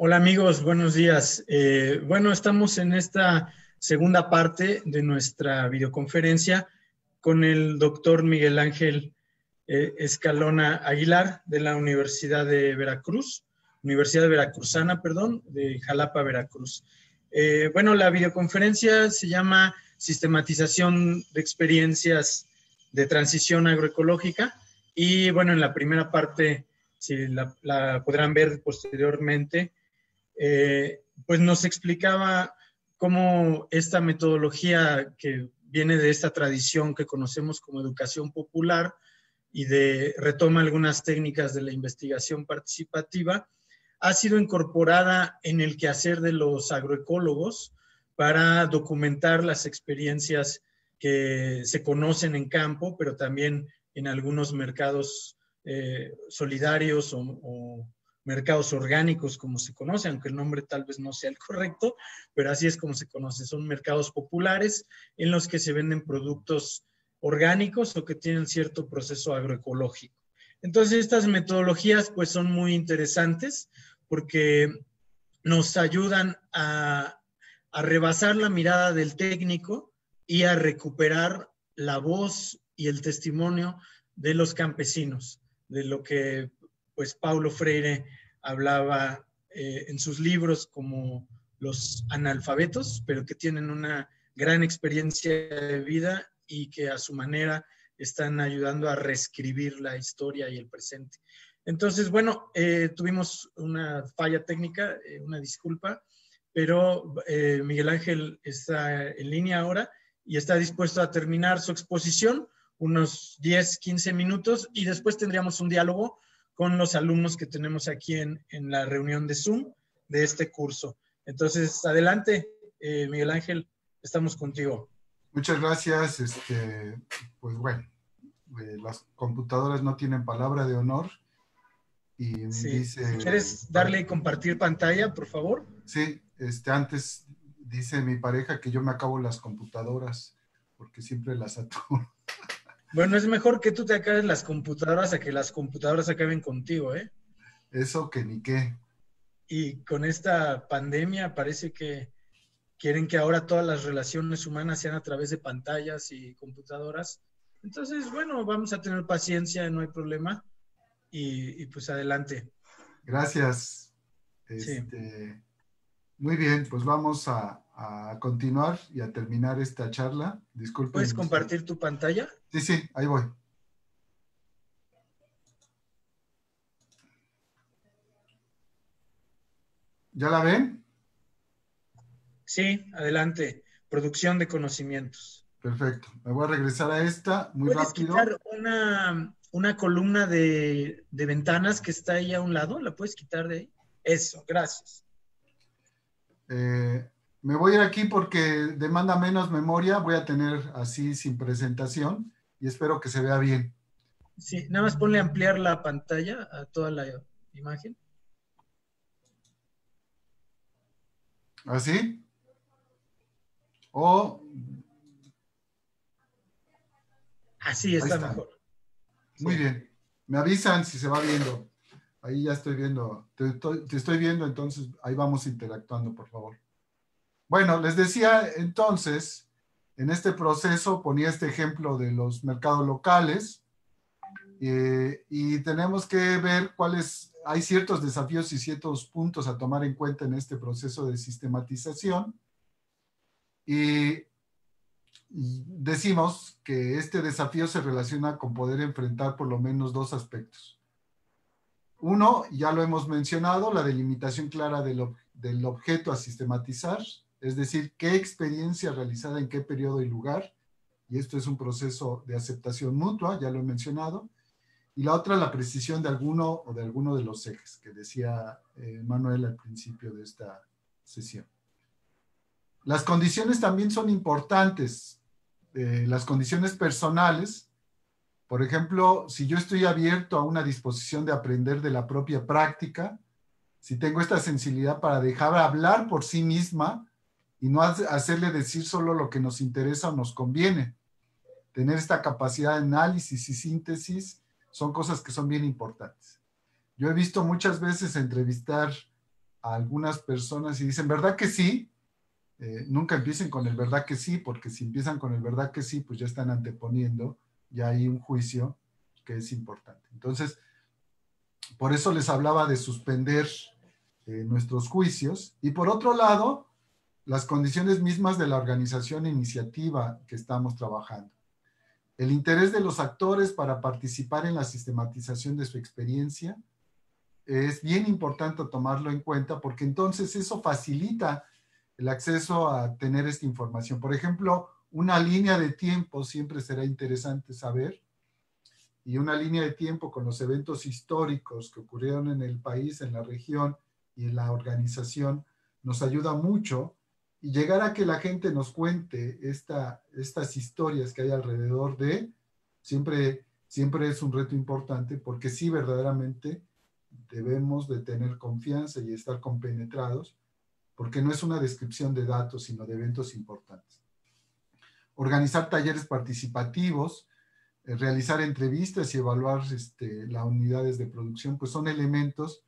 Hola amigos, buenos días. Eh, bueno, estamos en esta segunda parte de nuestra videoconferencia con el doctor Miguel Ángel eh, Escalona Aguilar de la Universidad de Veracruz, Universidad Veracruzana, perdón, de Jalapa, Veracruz. Eh, bueno, la videoconferencia se llama Sistematización de Experiencias de Transición Agroecológica y bueno, en la primera parte, si la podrán ver posteriormente, eh, pues nos explicaba cómo esta metodología que viene de esta tradición que conocemos como educación popular y de retoma algunas técnicas de la investigación participativa, ha sido incorporada en el quehacer de los agroecólogos para documentar las experiencias que se conocen en campo, pero también en algunos mercados eh, solidarios o, mercados orgánicos, como se conoce, aunque el nombre tal vez no sea el correcto, pero así es como se conoce. Son mercados populares en los que se venden productos orgánicos o que tienen cierto proceso agroecológico. Entonces, estas metodologías pues son muy interesantes porque nos ayudan a, a rebasar la mirada del técnico y a recuperar la voz y el testimonio de los campesinos, de lo que pues Paulo Freire hablaba eh, en sus libros como los analfabetos, pero que tienen una gran experiencia de vida y que a su manera están ayudando a reescribir la historia y el presente. Entonces, bueno, eh, tuvimos una falla técnica, eh, una disculpa, pero Miguel Ángel está en línea ahora y está dispuesto a terminar su exposición, unos 10, 15 minutos, y después tendríamos un diálogo con los alumnos que tenemos aquí en, en la reunión de Zoom de este curso. Entonces, adelante, eh, Miguel Ángel, estamos contigo. Muchas gracias. Este, pues bueno, eh, las computadoras no tienen palabra de honor. Y dice, ¿Quieres darle y compartir pantalla, por favor? Sí, este, antes dice mi pareja que yo me acabo las computadoras porque siempre las aturo. Bueno, es mejor que tú te acabes las computadoras a que las computadoras acaben contigo, ¿eh? Eso que ni qué. Y con esta pandemia parece que quieren que ahora todas las relaciones humanas sean a través de pantallas y computadoras. Entonces, bueno, vamos a tener paciencia, no hay problema. Y, pues adelante. Gracias. Este, muy bien, pues vamos a, a continuar y a terminar esta charla. Disculpen. ¿Puedes compartir tu pantalla? Sí, sí, ahí voy. ¿Ya la ven? Sí, adelante. Producción de conocimientos. Perfecto. Me voy a regresar a esta muy ¿Puedes rápido. quitar una, una columna de, de, ventanas que está ahí a un lado? ¿La puedes quitar de ahí? Eso, gracias. Eh, me voy a ir aquí porque demanda menos memoria. Voy a tener así sin presentación y espero que se vea bien. Sí, nada más ponle ampliar la pantalla a toda la imagen. ¿Así? O... Así está, mejor. Muy bien. Me avisan si se va viendo. Ahí ya estoy viendo. Te, te estoy viendo, entonces ahí vamos interactuando, por favor. Bueno, les decía entonces, en este proceso ponía este ejemplo de los mercados locales eh, y tenemos que ver cuáles, hay ciertos desafíos y ciertos puntos a tomar en cuenta en este proceso de sistematización. Y decimos que este desafío se relaciona con poder enfrentar por lo menos dos aspectos. Uno, ya lo hemos mencionado, la delimitación clara del, del objeto a sistematizar es decir, qué experiencia realizada en qué periodo y lugar, y esto es un proceso de aceptación mutua, ya lo he mencionado, y la otra, la precisión de alguno o de alguno de los ejes, que decía eh, Manuel al principio de esta sesión. Las condiciones también son importantes, eh, las condiciones personales, por ejemplo, si yo estoy abierto a una disposición de aprender de la propia práctica, si tengo esta sensibilidad para dejar hablar por sí misma y no hacerle decir solo lo que nos interesa o nos conviene. Tener esta capacidad de análisis y síntesis son cosas que son bien importantes. Yo he visto muchas veces entrevistar a algunas personas y dicen, ¿verdad que sí? Eh, nunca empiecen con el verdad que sí, porque si empiezan con el verdad que sí, pues ya están anteponiendo, ya hay un juicio que es importante. Entonces, por eso les hablaba de suspender eh, nuestros juicios. Y por otro lado, las condiciones mismas de la organización e iniciativa que estamos trabajando. El interés de los actores para participar en la sistematización de su experiencia es bien importante tomarlo en cuenta porque entonces eso facilita el acceso a tener esta información. Por ejemplo, una línea de tiempo siempre será interesante saber y una línea de tiempo con los eventos históricos que ocurrieron en el país, en la región y en la organización nos ayuda mucho y llegar a que la gente nos cuente esta, estas historias que hay alrededor de, siempre, siempre es un reto importante porque sí verdaderamente debemos de tener confianza y estar compenetrados, porque no es una descripción de datos, sino de eventos importantes. Organizar talleres participativos, eh, realizar entrevistas y evaluar este, las unidades de producción, pues son elementos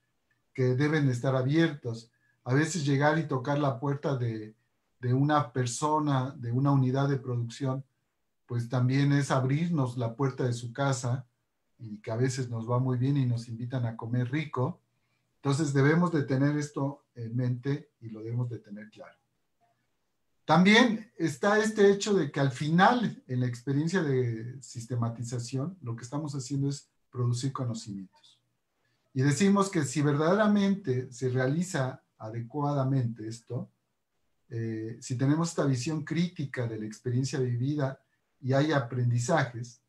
que deben estar abiertos. A veces llegar y tocar la puerta de, de una persona, de una unidad de producción, pues también es abrirnos la puerta de su casa y que a veces nos va muy bien y nos invitan a comer rico. Entonces debemos de tener esto en mente y lo debemos de tener claro. También está este hecho de que al final, en la experiencia de sistematización, lo que estamos haciendo es producir conocimientos. Y decimos que si verdaderamente se realiza adecuadamente esto, eh, si tenemos esta visión crítica de la experiencia vivida y hay aprendizajes,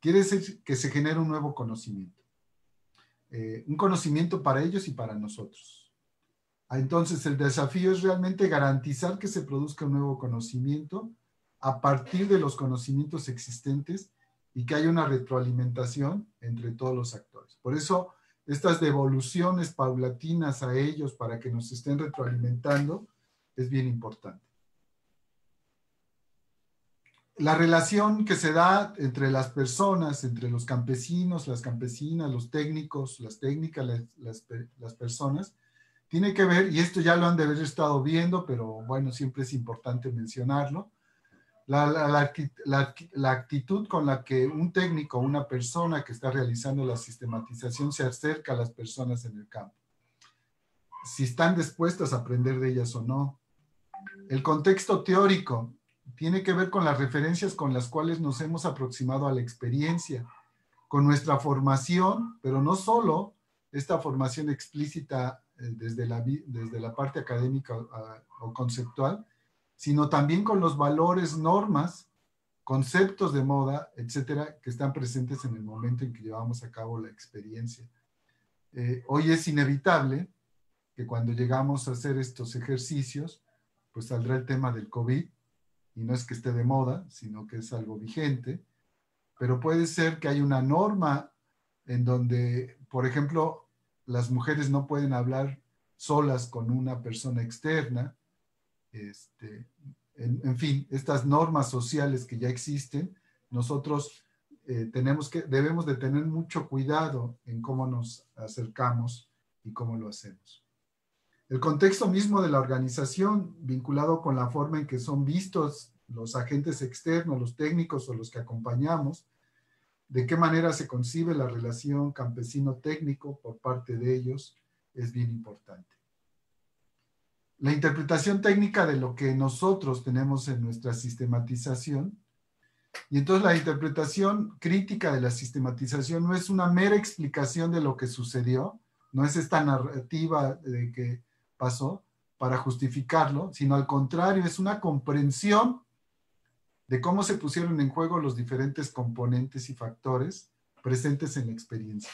quiere decir que se genera un nuevo conocimiento. Eh, un conocimiento para ellos y para nosotros. Ah, entonces, el desafío es realmente garantizar que se produzca un nuevo conocimiento a partir de los conocimientos existentes y que haya una retroalimentación entre todos los actores. Por eso, estas devoluciones paulatinas a ellos para que nos estén retroalimentando es bien importante la relación que se da entre las personas, entre los campesinos, las campesinas, los técnicos, las técnicas, las, personas, tiene que ver, y esto ya lo han de haber estado viendo, pero bueno, siempre es importante mencionarlo, la, la, actitud con la que un técnico, una persona que está realizando la sistematización se acerca a las personas en el campo. Si están dispuestas a aprender de ellas o no. El contexto teórico, tiene que ver con las referencias con las cuales nos hemos aproximado a la experiencia, con nuestra formación, pero no solo esta formación explícita eh, desde la, desde la parte académica o conceptual, sino también con los valores, normas, conceptos de moda, etcétera, que están presentes en el momento en que llevamos a cabo la experiencia. Eh, hoy es inevitable que cuando llegamos a hacer estos ejercicios, pues saldrá el tema del COVID, y no es que esté de moda, sino que es algo vigente, pero puede ser que hay una norma en donde, por ejemplo, las mujeres no pueden hablar solas con una persona externa, este, en, fin, estas normas sociales que ya existen, nosotros eh, tenemos que, debemos de tener mucho cuidado en cómo nos acercamos y cómo lo hacemos. El contexto mismo de la organización, vinculado con la forma en que son vistos los agentes externos, los técnicos o los que acompañamos, de qué manera se concibe la relación campesino-técnico por parte de ellos, es bien importante. La interpretación técnica de lo que nosotros tenemos en nuestra sistematización, y entonces la interpretación crítica de la sistematización no es una mera explicación de lo que sucedió, no es esta narrativa de que pasó para justificarlo, sino al contrario, es una comprensión de cómo se pusieron en juego los diferentes componentes y factores presentes en la experiencia,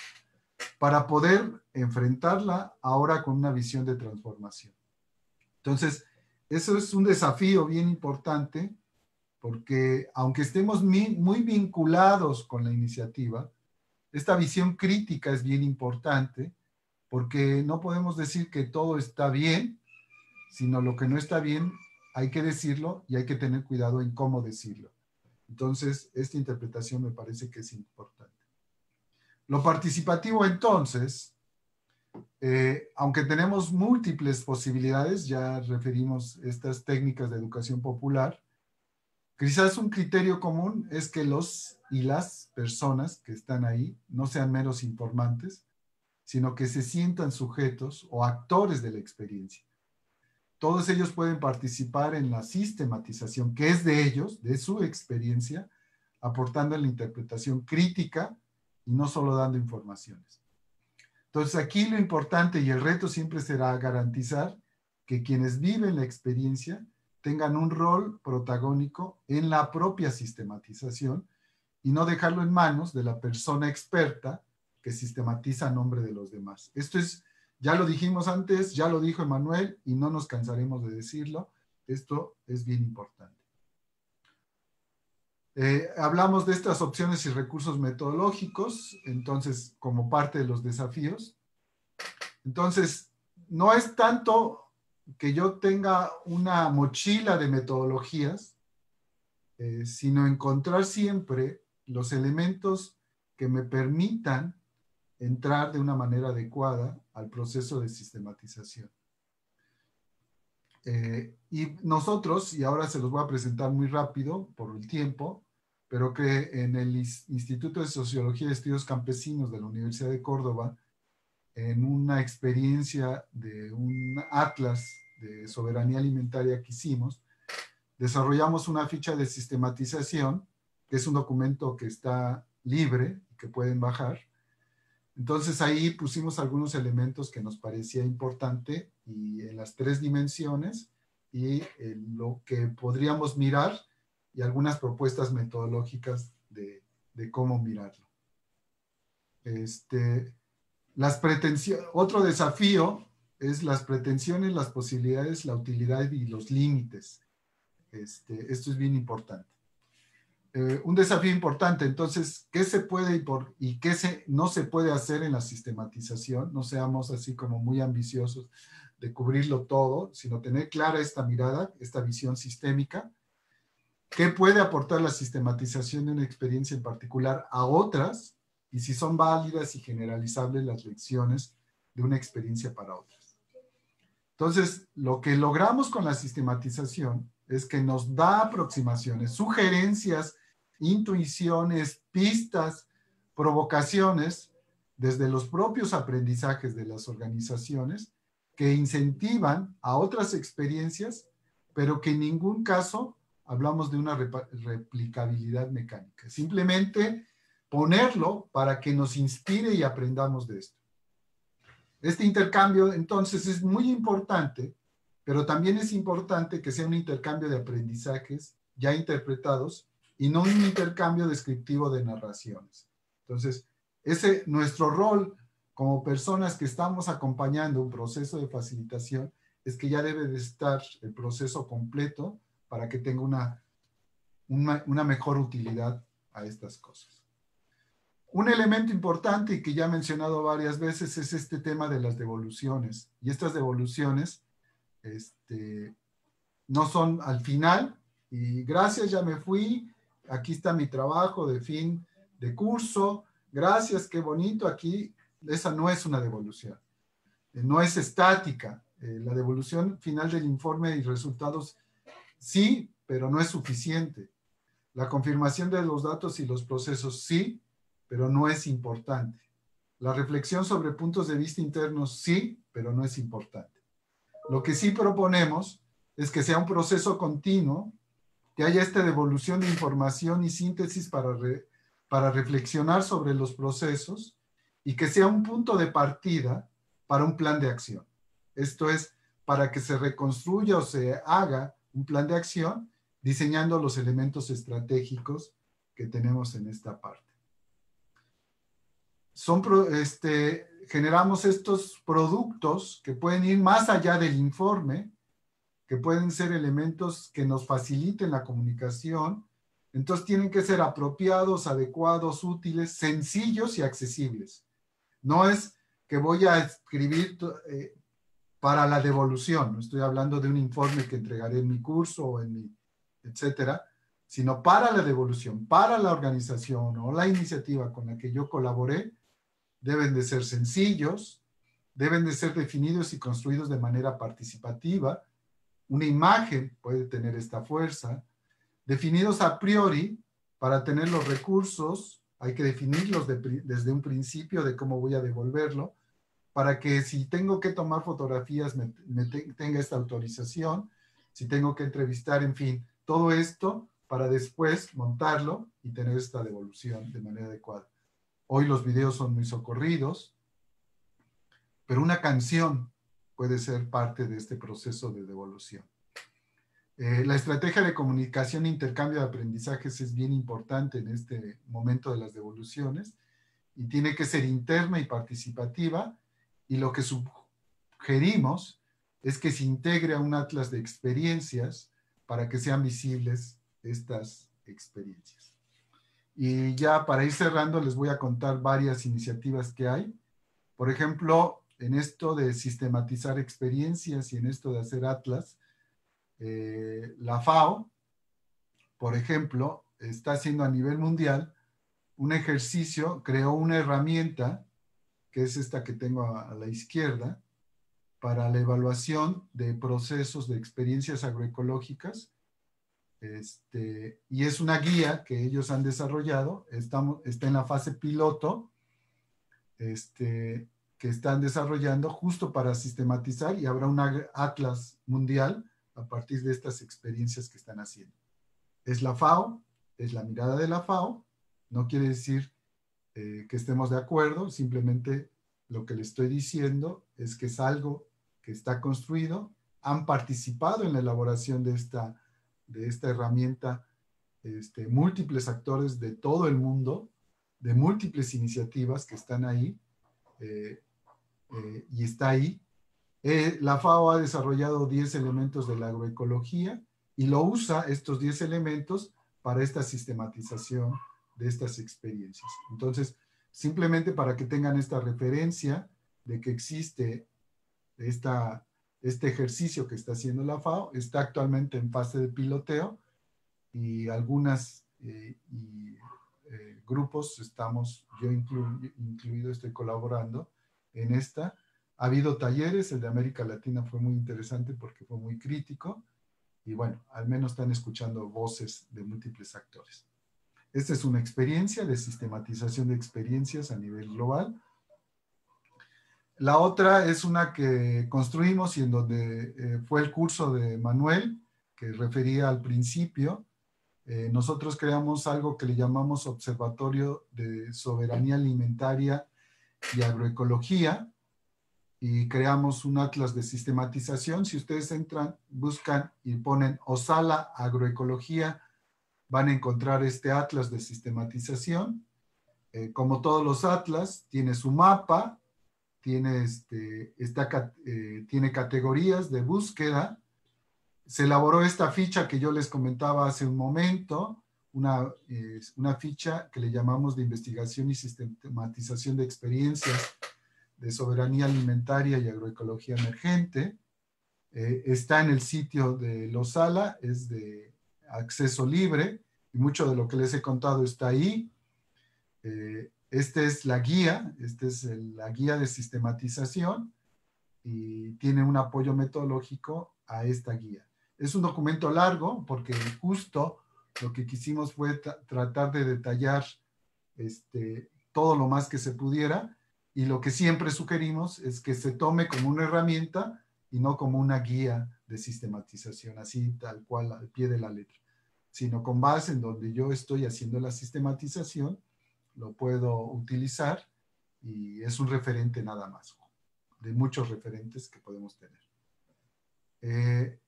para poder enfrentarla ahora con una visión de transformación. Entonces, eso es un desafío bien importante, porque aunque estemos muy vinculados con la iniciativa, esta visión crítica es bien importante porque no podemos decir que todo está bien, sino lo que no está bien hay que decirlo y hay que tener cuidado en cómo decirlo. Entonces, esta interpretación me parece que es importante. Lo participativo entonces Eh, aunque tenemos múltiples posibilidades, ya referimos estas técnicas de educación popular, quizás un criterio común es que los y las personas que están ahí no sean meros informantes, sino que se sientan sujetos o actores de la experiencia. Todos ellos pueden participar en la sistematización que es de ellos, de su experiencia, aportando la interpretación crítica y no solo dando informaciones. Entonces aquí lo importante y el reto siempre será garantizar que quienes viven la experiencia tengan un rol protagónico en la propia sistematización y no dejarlo en manos de la persona experta que sistematiza a nombre de los demás. Esto es, ya lo dijimos antes, ya lo dijo Emanuel y no nos cansaremos de decirlo. Esto es bien importante. Eh, hablamos de estas opciones y recursos metodológicos, entonces, como parte de los desafíos. Entonces, no es tanto que yo tenga una mochila de metodologías, eh, sino encontrar siempre los elementos que me permitan entrar de una manera adecuada al proceso de sistematización. Eh, y nosotros, y ahora se los voy a presentar muy rápido por el tiempo, pero que en el Instituto de Sociología y Estudios Campesinos de la Universidad de Córdoba, en una experiencia de un atlas de soberanía alimentaria que hicimos, desarrollamos una ficha de sistematización, que es un documento que está libre que pueden bajar. Entonces ahí pusimos algunos elementos que nos parecía importante y en las tres dimensiones y lo que podríamos mirar y algunas propuestas metodológicas de, cómo mirarlo. Este, las otro desafío es las pretensiones, las posibilidades, la utilidad y los límites. Este, esto es bien importante. Eh, un desafío importante, entonces, ¿qué se puede y, por, y qué se, no se puede hacer en la sistematización? No seamos así como muy ambiciosos de cubrirlo todo, sino tener clara esta mirada, esta visión sistémica ¿Qué puede aportar la sistematización de una experiencia en particular a otras? Y si son válidas y generalizables las lecciones de una experiencia para otras. Entonces, lo que logramos con la sistematización es que nos da aproximaciones, sugerencias, intuiciones, pistas, provocaciones desde los propios aprendizajes de las organizaciones que incentivan a otras experiencias, pero que en ningún caso hablamos de una replicabilidad mecánica. Simplemente ponerlo para que nos inspire y aprendamos de esto. Este intercambio entonces es muy importante, pero también es importante que sea un intercambio de aprendizajes ya interpretados y no un intercambio descriptivo de narraciones. Entonces, ese nuestro rol como personas que estamos acompañando un proceso de facilitación es que ya debe de estar el proceso completo para que tenga una, una, mejor utilidad a estas cosas. Un elemento importante y que ya he mencionado varias veces es este tema de las devoluciones. Y estas devoluciones este, no son al final y gracias, ya me fui, aquí está mi trabajo de fin de curso, gracias, qué bonito, aquí esa no es una devolución, eh, no es estática. Eh, la devolución final del informe y resultados Sí, pero no es suficiente. La confirmación de los datos y los procesos sí, pero no es importante. La reflexión sobre puntos de vista internos sí, pero no es importante. Lo que sí proponemos es que sea un proceso continuo, que haya esta devolución de información y síntesis para, para reflexionar sobre los procesos y que sea un punto de partida para un plan de acción. Esto es, para que se reconstruya o se haga un plan de acción diseñando los elementos estratégicos que tenemos en esta parte. Son, este, generamos estos productos que pueden ir más allá del informe, que pueden ser elementos que nos faciliten la comunicación, entonces tienen que ser apropiados, adecuados, útiles, sencillos y accesibles. No es que voy a escribir eh, para la devolución. No estoy hablando de un informe que entregaré en mi curso o en mi, etcétera, sino para la devolución, para la organización o la iniciativa con la que yo colaboré, deben de ser sencillos, deben de ser definidos y construidos de manera participativa. Una imagen puede tener esta fuerza. Definidos a priori para tener los recursos, hay que definirlos desde un principio de cómo voy a devolverlo, para que si tengo que tomar fotografías me, tenga esta autorización, si tengo que entrevistar, en fin, todo esto para después montarlo y tener esta devolución de manera adecuada. Hoy los videos son muy socorridos, pero una canción puede ser parte de este proceso de devolución. Eh, la estrategia de comunicación e intercambio de aprendizajes es bien importante en este momento de las devoluciones y tiene que ser interna y participativa y lo que sugerimos es que se integre a un atlas de experiencias para que sean visibles estas experiencias. Y ya para ir cerrando les voy a contar varias iniciativas que hay. Por ejemplo, en esto de sistematizar experiencias y en esto de hacer atlas, eh, la FAO, por ejemplo, está haciendo a nivel mundial un ejercicio, creó una herramienta, que es esta que tengo a, la izquierda, para la evaluación de procesos de experiencias agroecológicas. Este, y es una guía que ellos han desarrollado, estamos, está en la fase piloto, este, que están desarrollando justo para sistematizar y habrá un atlas mundial a partir de estas experiencias que están haciendo. Es la FAO, es la mirada de la FAO, no quiere decir eh, que estemos de acuerdo, simplemente lo que le estoy diciendo es que es algo que está construido, han participado en la elaboración de esta, de esta herramienta este, múltiples actores de todo el mundo, de múltiples iniciativas que están ahí, eh, eh, y está ahí eh, la FAO ha desarrollado 10 elementos de la agroecología y lo usa estos 10 elementos para esta sistematización de estas experiencias. Entonces, simplemente para que tengan esta referencia de que existe esta, este ejercicio que está haciendo la FAO, está actualmente en fase de piloteo y algunas eh, eh, grupos estamos, yo incluido estoy colaborando en esta ha habido talleres, el de América Latina fue muy interesante porque fue muy crítico y bueno, al menos están escuchando voces de múltiples actores. Esta es una experiencia de sistematización de experiencias a nivel global. La otra es una que construimos y en donde eh, fue el curso de Manuel, que refería al principio. Eh, nosotros creamos algo que le llamamos Observatorio de Soberanía Alimentaria y Agroecología, y creamos un atlas de sistematización. Si ustedes entran, buscan y ponen Osala Agroecología, van a encontrar este atlas de sistematización. Eh, como todos los atlas, tiene su mapa, tiene, este, eh, tiene categorías de búsqueda. Se elaboró esta ficha que yo les comentaba hace un momento, una, una ficha que le llamamos de investigación y sistematización de experiencias de soberanía alimentaria y agroecología emergente. Eh, está en el sitio de Losala, es de acceso libre y mucho de lo que les he contado está ahí. Eh, esta es la guía, esta es la guía de sistematización y tiene un apoyo metodológico a esta guía. Es un documento largo porque justo lo que quisimos fue tratar de detallar este, todo lo más que se pudiera y lo que siempre sugerimos es que se tome como una herramienta y no como una guía de sistematización, así tal cual al pie de la letra, sino con base en donde yo estoy haciendo la sistematización, lo puedo utilizar y es un referente nada más, de muchos referentes que podemos tener. Eh,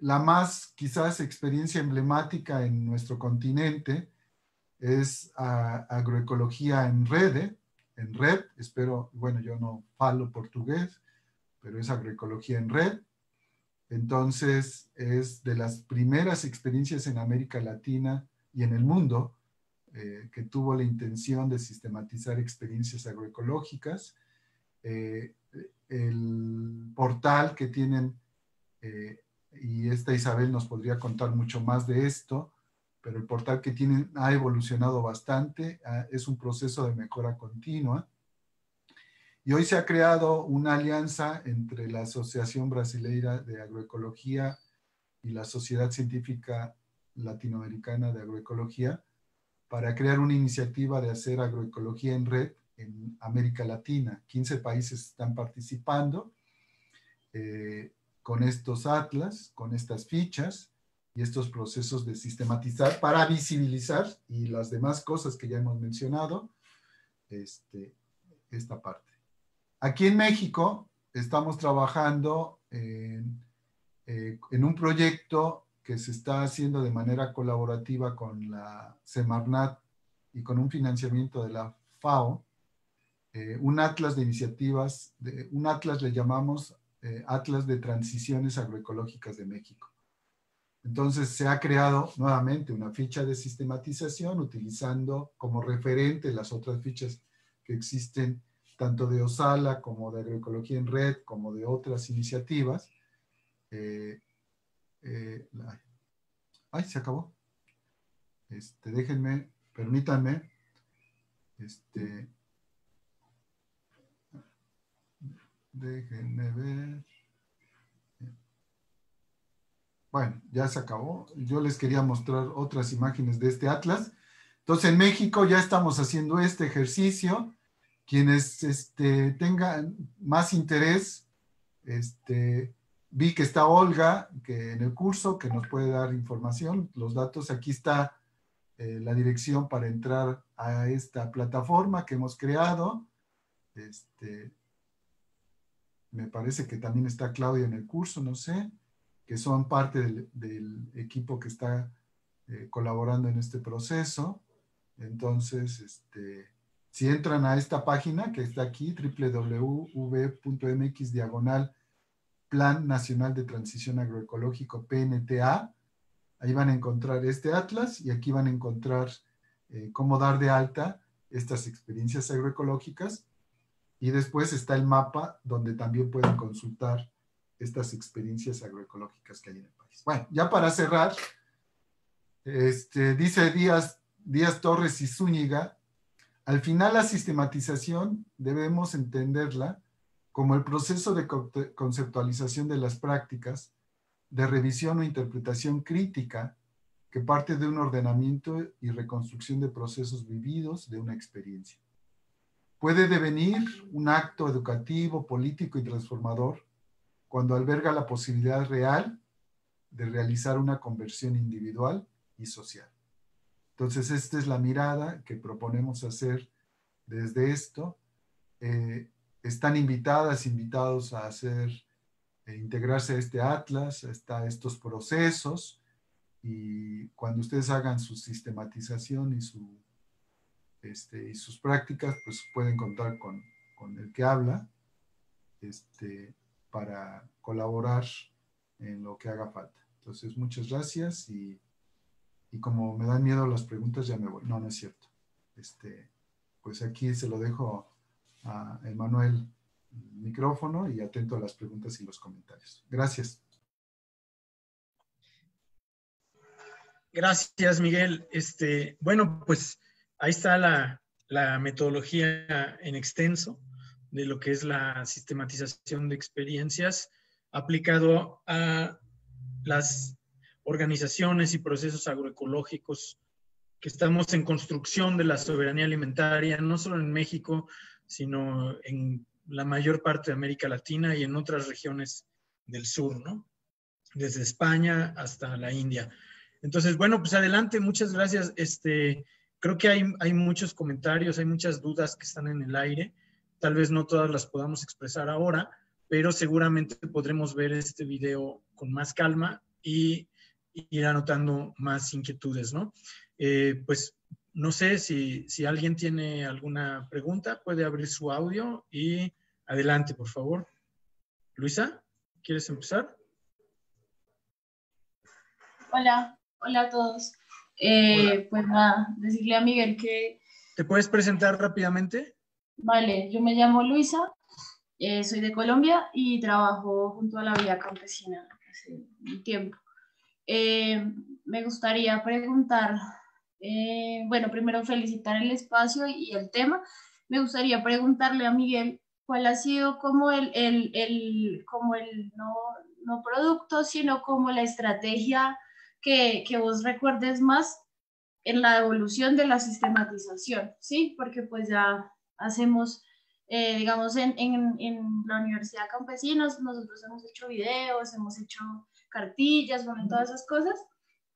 la más quizás experiencia emblemática en nuestro continente es agroecología en red, en red, espero, bueno, yo no falo portugués, pero es agroecología en red. Entonces, es de las primeras experiencias en América Latina y en el mundo eh, que tuvo la intención de sistematizar experiencias agroecológicas. Eh, el portal que tienen, eh, y esta Isabel nos podría contar mucho más de esto, pero el portal que tienen ha evolucionado bastante, es un proceso de mejora continua. Y hoy se ha creado una alianza entre la Asociación Brasileira de Agroecología y la Sociedad Científica Latinoamericana de Agroecología para crear una iniciativa de hacer agroecología en red en América Latina. 15 países están participando eh, con estos atlas, con estas fichas y estos procesos de sistematizar para visibilizar y las demás cosas que ya hemos mencionado, este, esta parte. Aquí en México estamos trabajando en, eh, en un proyecto que se está haciendo de manera colaborativa con la Semarnat y con un financiamiento de la FAO, eh, un atlas de iniciativas, un atlas le llamamos eh, Atlas de Transiciones Agroecológicas de México. Entonces se ha creado nuevamente una ficha de sistematización utilizando como referente las otras fichas que existen tanto de OSALA como de Agroecología en Red, como de otras iniciativas. Eh, eh, ay, se acabó. Este, déjenme, permítanme. Este, déjenme ver. Bueno, ya se acabó. Yo les quería mostrar otras imágenes de este atlas. Entonces, en México ya estamos haciendo este ejercicio. Quienes este, tengan más interés, este, Vi que está Olga que en el curso que nos puede dar información, los datos. Aquí está eh, la dirección para entrar a esta plataforma que hemos creado. Este, me parece que también está Claudia en el curso, no sé, que son parte del, equipo que está eh, colaborando en este proceso. Entonces, este, si entran a esta página que está aquí, diagonal Plan Nacional de Transición Agroecológico, PNTA. Ahí van a encontrar este atlas y aquí van a encontrar eh, cómo dar de alta estas experiencias agroecológicas. Y después está el mapa donde también pueden consultar estas experiencias agroecológicas que hay en el país. Bueno, ya para cerrar, este, dice Díaz, Díaz Torres y Zúñiga, al final la sistematización debemos entenderla como el proceso de conceptualización de las prácticas, de revisión o interpretación crítica que parte de un ordenamiento y reconstrucción de procesos vividos de una experiencia. Puede devenir un acto educativo, político y transformador cuando alberga la posibilidad real de realizar una conversión individual y social. Entonces, esta es la mirada que proponemos hacer desde esto. Eh, están invitadas, invitados a hacer, eh, integrarse a este atlas, a estos procesos, y cuando ustedes hagan su sistematización y, su, este, y sus prácticas, pues pueden contar con, con el que habla este, para colaborar en lo que haga falta. Entonces, muchas gracias y, y como me dan miedo las preguntas, ya me voy. No, no es cierto. Este, pues aquí se lo dejo a Emanuel micrófono y atento a las preguntas y los comentarios. Gracias. Gracias, Miguel. Este, bueno, pues ahí está la, la metodología en extenso de lo que es la sistematización de experiencias aplicado a las organizaciones y procesos agroecológicos que estamos en construcción de la soberanía alimentaria, no solo en México, sino en la mayor parte de América Latina y en otras regiones del sur, ¿no? Desde España hasta la India. Entonces, bueno, pues adelante, muchas gracias. Este, creo que hay, hay muchos comentarios, hay muchas dudas que están en el aire. Tal vez no todas las podamos expresar ahora, pero seguramente podremos ver este video con más calma y, ir anotando más inquietudes, ¿no? Eh, pues no sé si, alguien tiene alguna pregunta, puede abrir su audio y adelante, por favor. Luisa, ¿quieres empezar? Hola, hola a todos. Eh, pues nada, decirle a Miguel que... ¿Te puedes presentar rápidamente? Vale, yo me llamo Luisa, eh, soy de Colombia y trabajo junto a la Vía Campesina hace un tiempo. Eh, me gustaría preguntar eh, bueno, primero felicitar el espacio y el tema. Me gustaría preguntarle a Miguel cuál ha sido como el, el, el como el no, no, producto, sino como la estrategia que, que, vos recuerdes más en la evolución de la sistematización, ¿sí? Porque pues ya hacemos, eh, digamos, en, en, en, la Universidad Campesinos, nosotros hemos hecho videos, hemos hecho cartillas, bueno, todas esas cosas,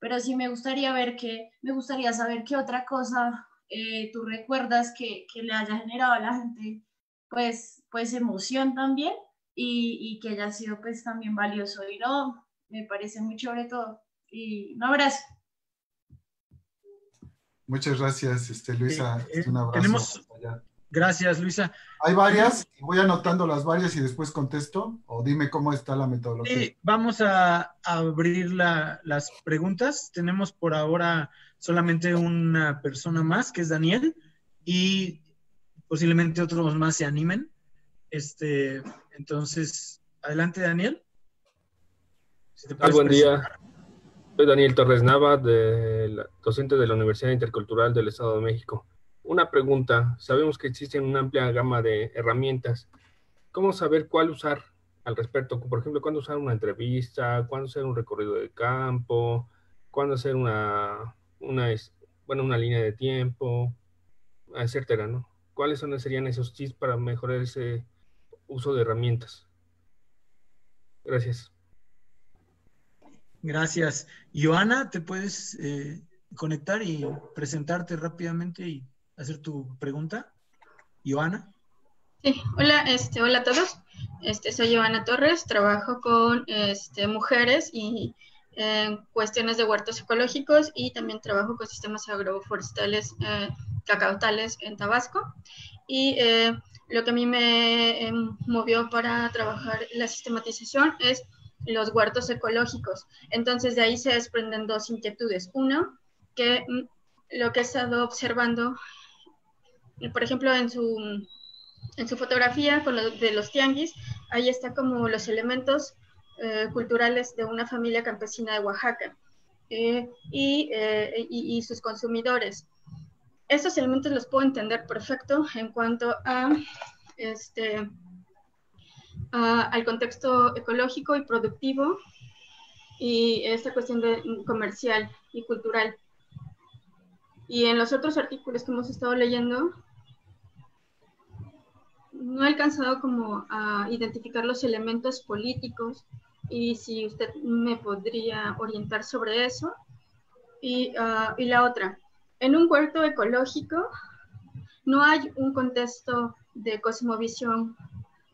pero sí me gustaría ver que, me gustaría saber qué otra cosa eh, tú recuerdas que, que, le haya generado a la gente, pues, pues emoción también y, y, que haya sido pues también valioso. Y no, me parece muy chévere todo. Y un abrazo. Muchas gracias, este, Luisa. Eh, un abrazo. Tenemos, Gracias, Luisa. Hay varias, voy anotando las varias y después contesto, o dime cómo está la metodología. Sí, vamos a, abrir las preguntas. Tenemos por ahora solamente una persona más, que es Daniel, y posiblemente otros más se animen. Este, entonces, adelante, Daniel. buen día. Soy Daniel Torres Nava, de docente de la Universidad Intercultural del Estado de México. Una pregunta. Sabemos que existen una amplia gama de herramientas. ¿Cómo saber cuál usar al respecto? Por ejemplo, cuándo usar una entrevista, cuándo hacer un recorrido de campo, cuándo hacer una, una, bueno, una línea de tiempo, etcétera, ¿no? ¿Cuáles son, serían esos tips para mejorar ese uso de herramientas? Gracias. Gracias. Joana, ¿te puedes eh, conectar y presentarte rápidamente y hacer tu pregunta? Joana. Sí, hola, este, hola a todos. Este, soy Joana Torres, trabajo con este, mujeres y en cuestiones de huertos ecológicos y también trabajo con sistemas agroforestales eh, cacautales en Tabasco. Y eh, lo que a mí me eh, movió para trabajar la sistematización es los huertos ecológicos. Entonces de ahí se desprenden dos inquietudes. Uno, que mm, lo que he estado observando por ejemplo, en su, en su fotografía con lo de los tianguis, ahí está como los elementos eh, culturales de una familia campesina de Oaxaca eh, eh, y, y, sus consumidores. Estos elementos los puedo entender perfecto en cuanto a este, al contexto ecológico y productivo y esta cuestión de, comercial y cultural. Y en los otros artículos que hemos estado leyendo, no he alcanzado como a identificar los elementos políticos y si usted me podría orientar sobre eso. Y, ah, y la otra, en un huerto ecológico no hay un contexto de cosmovisión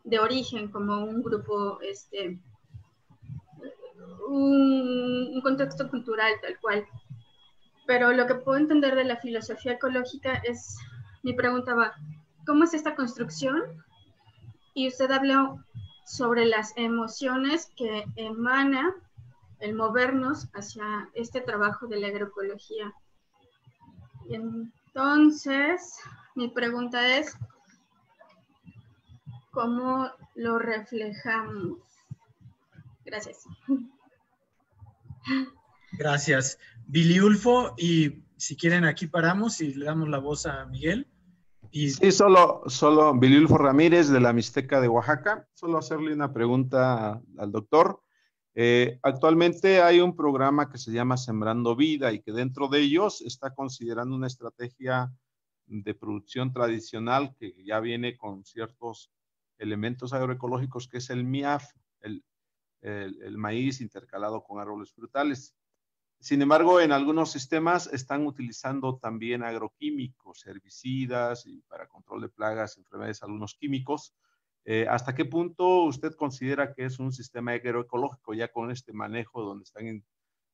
de origen como un grupo, este, un, un, contexto cultural tal cual. Pero lo que puedo entender de la filosofía ecológica es, mi pregunta va, ¿Cómo es esta construcción? Y usted habló sobre las emociones que emana el movernos hacia este trabajo de la agroecología. Y entonces, mi pregunta es, ¿cómo lo reflejamos? Gracias. Gracias. Billy Ulfo, y si quieren aquí paramos y le damos la voz a Miguel. Sí, solo, solo Bililfo Ramírez de la Mixteca de Oaxaca. Solo hacerle una pregunta al doctor. Eh, actualmente hay un programa que se llama Sembrando Vida y que dentro de ellos está considerando una estrategia de producción tradicional que ya viene con ciertos elementos agroecológicos, que es el MIAF, el maíz intercalado con árboles frutales. Sin embargo, en algunos sistemas están utilizando también agroquímicos, herbicidas y para control de plagas, enfermedades, algunos químicos. Eh, ¿Hasta qué punto usted considera que es un sistema agroecológico ya con este manejo donde están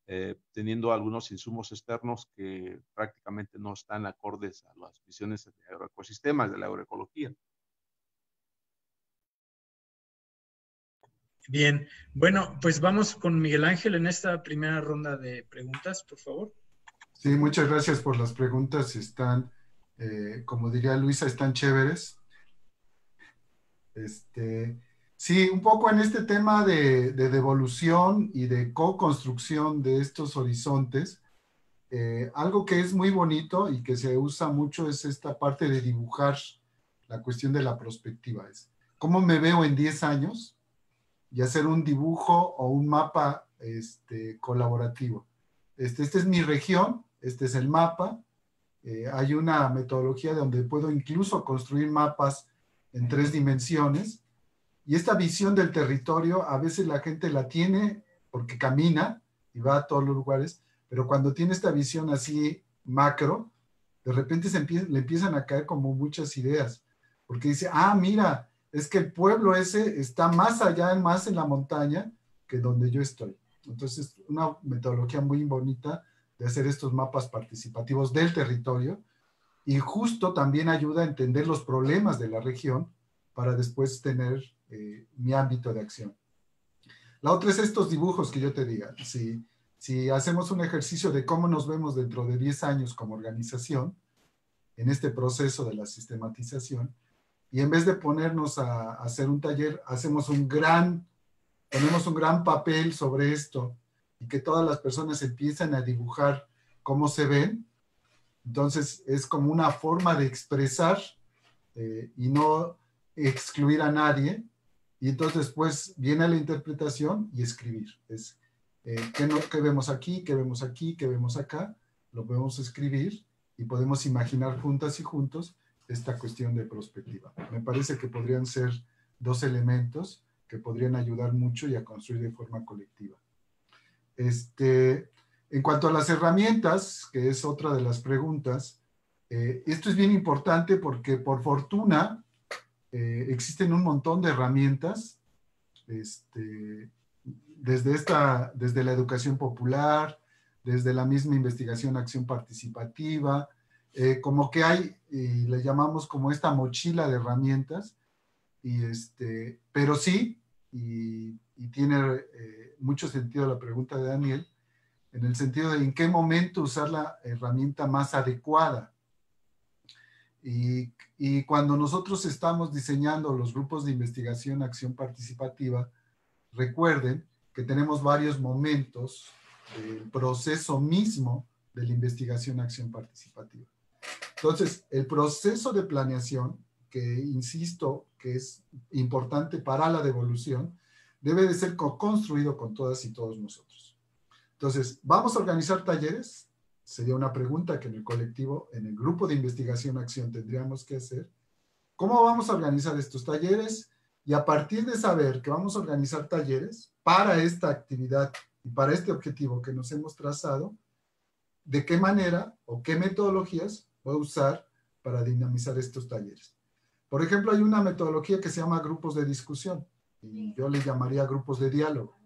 eh, teniendo algunos insumos externos que prácticamente no están acordes a las visiones de agroecosistemas, de la agroecología? Bien, bueno, pues vamos con Miguel Ángel en esta primera ronda de preguntas, por favor. Sí, muchas gracias por las preguntas. Están, eh, como diría Luisa, están chéveres. Este, sí, un poco en este tema de, devolución y de co-construcción de estos horizontes, eh, algo que es muy bonito y que se usa mucho es esta parte de dibujar la cuestión de la perspectiva. Es, cómo me veo en 10 años y hacer un dibujo o un mapa este, colaborativo. Este, esta es mi región, este es el mapa. Eh, hay una metodología donde puedo incluso construir mapas en tres dimensiones. Y esta visión del territorio a veces la gente la tiene porque camina y va a todos los lugares, pero cuando tiene esta visión así macro, de repente se le empiezan a caer como muchas ideas, porque dice, ah, mira, es que el pueblo ese está más allá, más en la montaña que donde yo estoy. Entonces, una metodología muy bonita de hacer estos mapas participativos del territorio y justo también ayuda a entender los problemas de la región para después tener eh, mi ámbito de acción. La otra es estos dibujos que yo te diga. Si, si hacemos un ejercicio de cómo nos vemos dentro de 10 años como organización, en este proceso de la sistematización, y en vez de ponernos a, hacer un taller, hacemos un gran, ponemos un gran papel sobre esto y que todas las personas empiezan a dibujar cómo se ven. Entonces es como una forma de expresar eh, y no excluir a nadie. Y entonces después viene la interpretación y escribir. Es eh, ¿qué, no, ¿qué, vemos aquí? ¿Qué vemos aquí? ¿Qué vemos acá? Lo podemos escribir y podemos imaginar juntas y juntos esta cuestión de perspectiva. Me parece que podrían ser dos elementos que podrían ayudar mucho y a construir de forma colectiva. Este, en cuanto a las herramientas, que es otra de las preguntas, eh, esto es bien importante porque por fortuna eh, existen un montón de herramientas, este, desde, esta, desde la educación popular, desde la misma investigación, acción participativa, eh, como que hay, y le llamamos como esta mochila de herramientas, y este, pero sí, y, tiene eh, mucho sentido la pregunta de Daniel, en el sentido de en qué momento usar la herramienta más adecuada. Y, y cuando nosotros estamos diseñando los grupos de investigación, acción participativa, recuerden que tenemos varios momentos del proceso mismo de la investigación, acción participativa. Entonces, el proceso de planeación, que insisto que es importante para la devolución, debe de ser co-construido con todas y todos nosotros. Entonces, ¿vamos a organizar talleres? Sería una pregunta que en el colectivo, en el grupo de investigación acción tendríamos que hacer. ¿Cómo vamos a organizar estos talleres? Y a partir de saber que vamos a organizar talleres para esta actividad y para este objetivo que nos hemos trazado, ¿de qué manera o qué metodologías voy a usar para dinamizar estos talleres. Por ejemplo, hay una metodología que se llama grupos de discusión y yo le llamaría grupos de diálogo.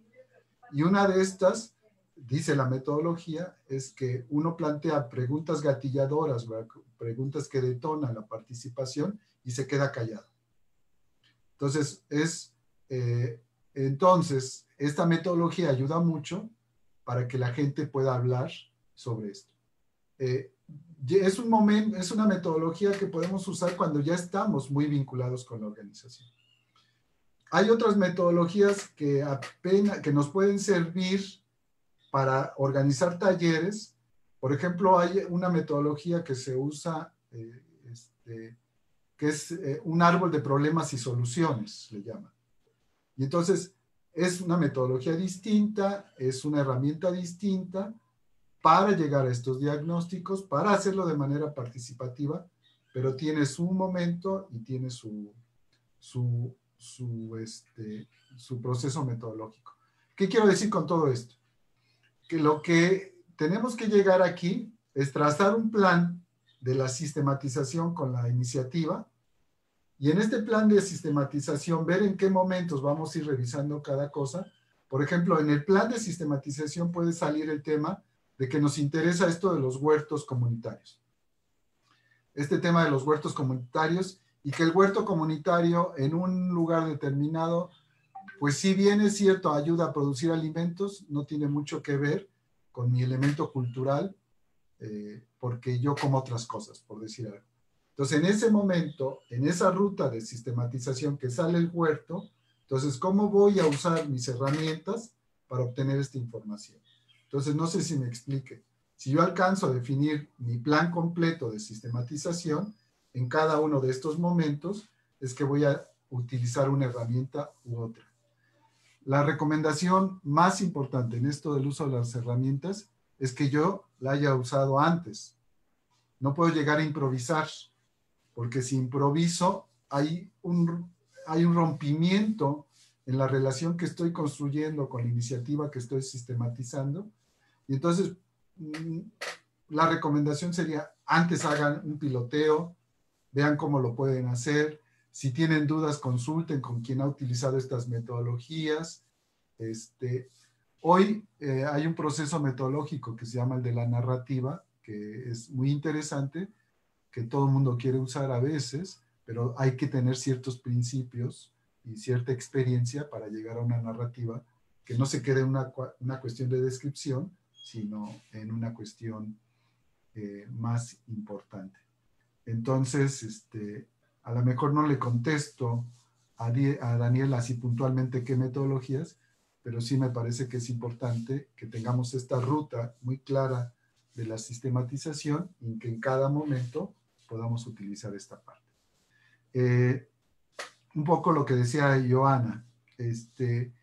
Y una de estas, dice la metodología, es que uno plantea preguntas gatilladoras, preguntas que detonan la participación y se queda callado. Entonces, es, eh, entonces, esta metodología ayuda mucho para que la gente pueda hablar sobre esto. Eh, es un momento, es una metodología que podemos usar cuando ya estamos muy vinculados con la organización. Hay otras metodologías que apenas, que nos pueden servir para organizar talleres. Por ejemplo, hay una metodología que se usa, eh, este, que es eh, un árbol de problemas y soluciones, le llaman. Y entonces es una metodología distinta, es una herramienta distinta, para llegar a estos diagnósticos, para hacerlo de manera participativa, pero tiene su momento y tiene su, este, su proceso metodológico. ¿Qué quiero decir con todo esto? Que lo que tenemos que llegar aquí es trazar un plan de la sistematización con la iniciativa y en este plan de sistematización ver en qué momentos vamos a ir revisando cada cosa. Por ejemplo, en el plan de sistematización puede salir el tema de que nos interesa esto de los huertos comunitarios. Este tema de los huertos comunitarios y que el huerto comunitario en un lugar determinado, pues si bien es cierto, ayuda a producir alimentos, no tiene mucho que ver con mi elemento cultural, eh, porque yo como otras cosas, por decir algo. Entonces, en ese momento, en esa ruta de sistematización que sale el huerto, entonces, ¿cómo voy a usar mis herramientas para obtener esta información? Entonces, no sé si me explique. Si yo alcanzo a definir mi plan completo de sistematización, en cada uno de estos momentos es que voy a utilizar una herramienta u otra. La recomendación más importante en esto del uso de las herramientas es que yo la haya usado antes. No puedo llegar a improvisar, porque si improviso hay un, hay un rompimiento en la relación que estoy construyendo con la iniciativa que estoy sistematizando. Y entonces, mm, la recomendación sería, antes hagan un piloteo, vean cómo lo pueden hacer. Si tienen dudas, consulten con quien ha utilizado estas metodologías. Este, hoy eh, hay un proceso metodológico que se llama el de la narrativa, que es muy interesante, que todo el mundo quiere usar a veces, pero hay que tener ciertos principios y cierta experiencia para llegar a una narrativa que no se quede una, una cuestión de descripción, sino en una cuestión eh, más importante. Entonces, este, a lo mejor no le contesto a, Daniel así puntualmente qué metodologías, pero sí me parece que es importante que tengamos esta ruta muy clara de la sistematización y que en cada momento podamos utilizar esta parte. Eh, un poco lo que decía Joana, este,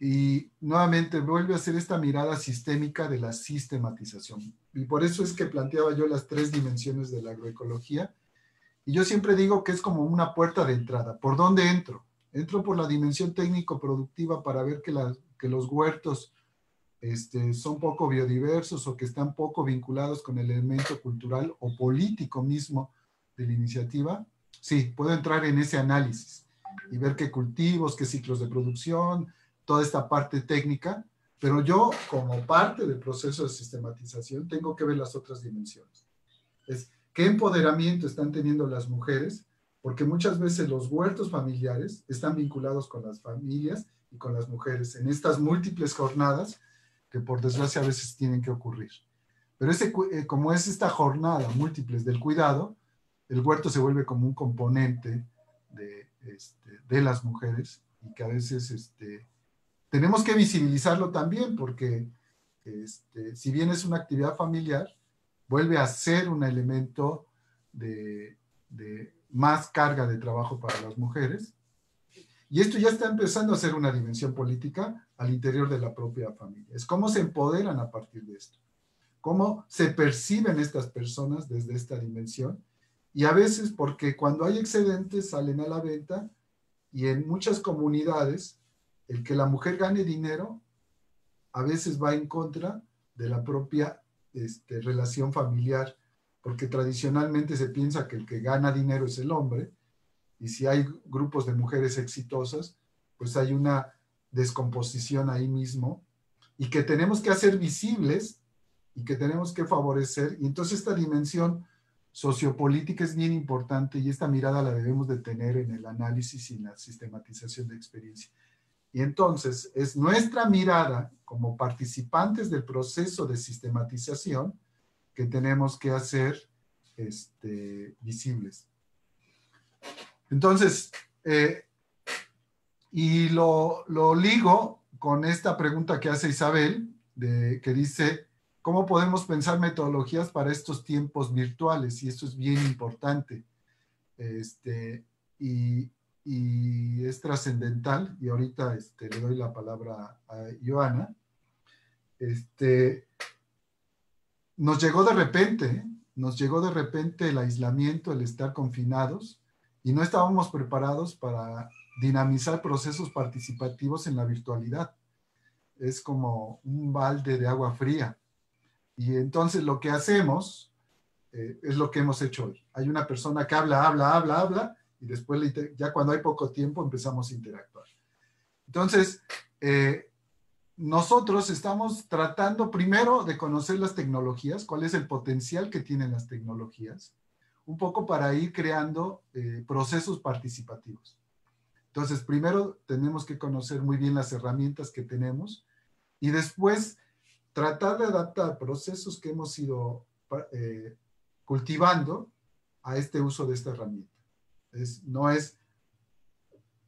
y nuevamente vuelve a hacer esta mirada sistémica de la sistematización. Y por eso es que planteaba yo las tres dimensiones de la agroecología. Y yo siempre digo que es como una puerta de entrada. ¿Por dónde entro? Entro por la dimensión técnico-productiva para ver que, los huertos este, son poco biodiversos o que están poco vinculados con el elemento cultural o político mismo de la iniciativa sí, puedo entrar en ese análisis y ver qué cultivos, qué ciclos de producción, toda esta parte técnica, pero yo como parte del proceso de sistematización tengo que ver las otras dimensiones. Es qué empoderamiento están teniendo las mujeres, porque muchas veces los huertos familiares están vinculados con las familias y con las mujeres en estas múltiples jornadas que por desgracia a veces tienen que ocurrir. Pero ese, eh, como es esta jornada múltiples del cuidado, el huerto se vuelve como un componente de, este, las mujeres y que a veces este, tenemos que visibilizarlo también porque este, si bien es una actividad familiar, vuelve a ser un elemento de, de, más carga de trabajo para las mujeres. Y esto ya está empezando a ser una dimensión política al interior de la propia familia. Es cómo se empoderan a partir de esto, cómo se perciben estas personas desde esta dimensión y a veces porque cuando hay excedentes salen a la venta y en muchas comunidades el que la mujer gane dinero a veces va en contra de la propia este, relación familiar, porque tradicionalmente se piensa que el que gana dinero es el hombre, y si hay grupos de mujeres exitosas, pues hay una descomposición ahí mismo, y que tenemos que hacer visibles y que tenemos que favorecer, y entonces esta dimensión sociopolítica es bien importante y esta mirada la debemos de tener en el análisis y en la sistematización de experiencia. Y entonces es nuestra mirada como participantes del proceso de sistematización que tenemos que hacer este, visibles. Entonces, eh, y lo, ligo con esta pregunta que hace Isabel, que dice, ¿Cómo podemos pensar metodologías para estos tiempos virtuales? Y esto es bien importante. Este, y, es trascendental. Y ahorita este, le doy la palabra a Joana. Este, nos llegó de repente, nos llegó de repente el aislamiento, el estar confinados, y no estábamos preparados para dinamizar procesos participativos en la virtualidad. Es como un balde de agua fría. Y entonces lo que hacemos eh, es lo que hemos hecho hoy. Hay una persona que habla, habla, habla, habla, y después ya cuando hay poco tiempo empezamos a interactuar. Entonces, eh, nosotros estamos tratando primero de conocer las tecnologías, cuál es el potencial que tienen las tecnologías, un poco para ir creando eh, procesos participativos. Entonces, primero tenemos que conocer muy bien las herramientas que tenemos y después tratar de adaptar procesos que hemos ido eh, cultivando a este uso de esta herramienta. No es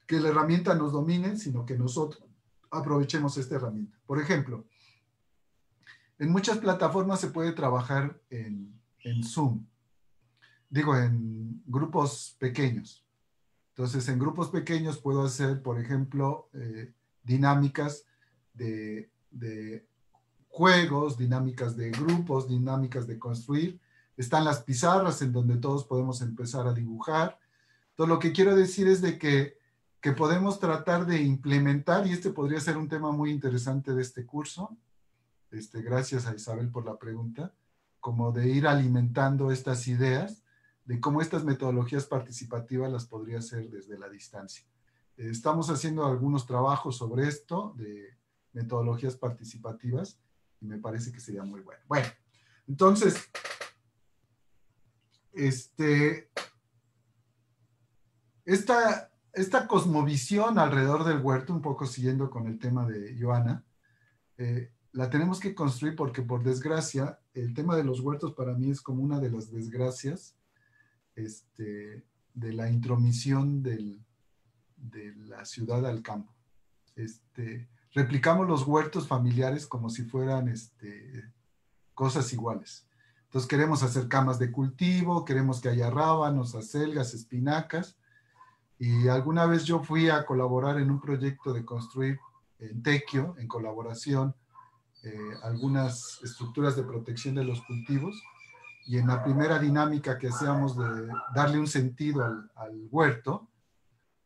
que la herramienta nos domine, sino que nosotros aprovechemos esta herramienta. Por ejemplo, en muchas plataformas se puede trabajar en, en Zoom, digo, en grupos pequeños. Entonces, en grupos pequeños puedo hacer, por ejemplo, eh, dinámicas de, de, juegos, dinámicas de grupos, dinámicas de construir. Están las pizarras en donde todos podemos empezar a dibujar. Entonces, lo que quiero decir es de que, que podemos tratar de implementar, y este podría ser un tema muy interesante de este curso, este, gracias a Isabel por la pregunta, como de ir alimentando estas ideas de cómo estas metodologías participativas las podría hacer desde la distancia. Eh, estamos haciendo algunos trabajos sobre esto de metodologías participativas y me parece que sería muy bueno. Bueno, entonces, este, esta, esta cosmovisión alrededor del huerto, un poco siguiendo con el tema de Joana, eh, la tenemos que construir porque por desgracia, el tema de los huertos para mí es como una de las desgracias este, de la intromisión del, de la ciudad al campo. Este, replicamos los huertos familiares como si fueran este, cosas iguales. Entonces queremos hacer camas de cultivo, queremos que haya rábanos, acelgas, espinacas. Y alguna vez yo fui a colaborar en un proyecto de construir en Tequio, en colaboración, eh, algunas estructuras de protección de los cultivos y en la primera dinámica que hacíamos de darle un sentido al, huerto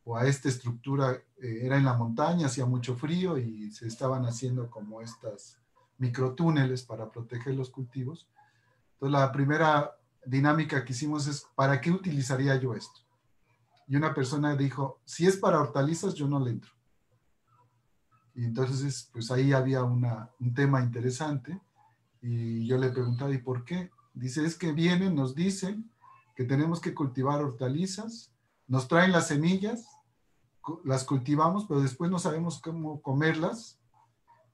o a esta estructura, eh, era en la montaña, hacía mucho frío y se estaban haciendo como estas microtúneles para proteger los cultivos. Entonces la primera dinámica que hicimos es, ¿para qué utilizaría yo esto? Y una persona dijo, si es para hortalizas, yo no le entro. Y entonces, pues ahí había una, un tema interesante. Y yo le preguntaba, ¿y por qué? Dice, es que vienen, nos dicen que tenemos que cultivar hortalizas, nos traen las semillas, las cultivamos, pero después no sabemos cómo comerlas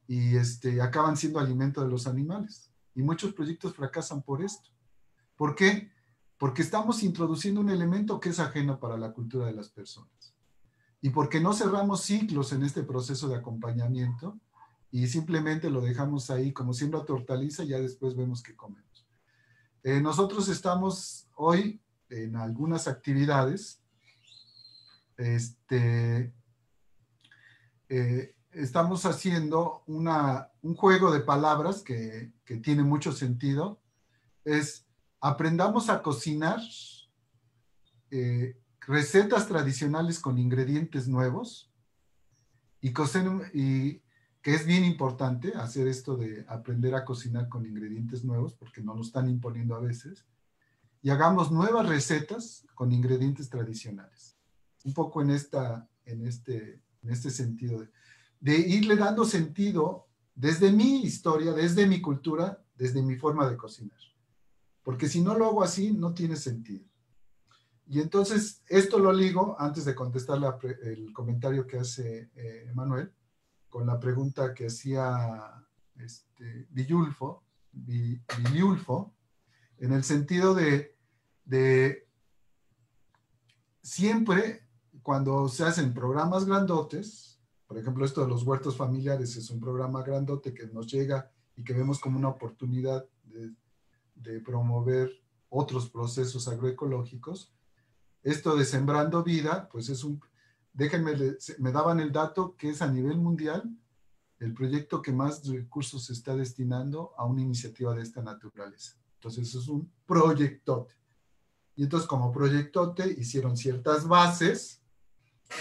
y este, acaban siendo alimento de los animales. Y muchos proyectos fracasan por esto. ¿Por qué? Porque estamos introduciendo un elemento que es ajeno para la cultura de las personas. Y porque no cerramos ciclos en este proceso de acompañamiento y simplemente lo dejamos ahí como siendo hortaliza y ya después vemos qué comemos. Eh, nosotros estamos hoy en algunas actividades. Este, eh, estamos haciendo un juego de palabras que, tiene mucho sentido. Es aprendamos a cocinar eh, recetas tradicionales con ingredientes nuevos y, y que es bien importante hacer esto de aprender a cocinar con ingredientes nuevos, porque no lo están imponiendo a veces, y hagamos nuevas recetas con ingredientes tradicionales. Un poco en, esta, en, este, en este sentido, de, de irle dando sentido desde mi historia, desde mi cultura, desde mi forma de cocinar. Porque si no lo hago así, no tiene sentido. Y entonces, esto lo ligo, antes de contestar el comentario que hace eh, Manuel, con la pregunta que hacía este, Villulfo, en el sentido de, de siempre cuando se hacen programas grandotes, por ejemplo, esto de los huertos familiares es un programa grandote que nos llega y que vemos como una oportunidad de, de promover otros procesos agroecológicos. Esto de Sembrando Vida, pues es un, déjenme, me daban el dato que es a nivel mundial el proyecto que más recursos está destinando a una iniciativa de esta naturaleza. Entonces es un proyectote. Y entonces como proyectote hicieron ciertas bases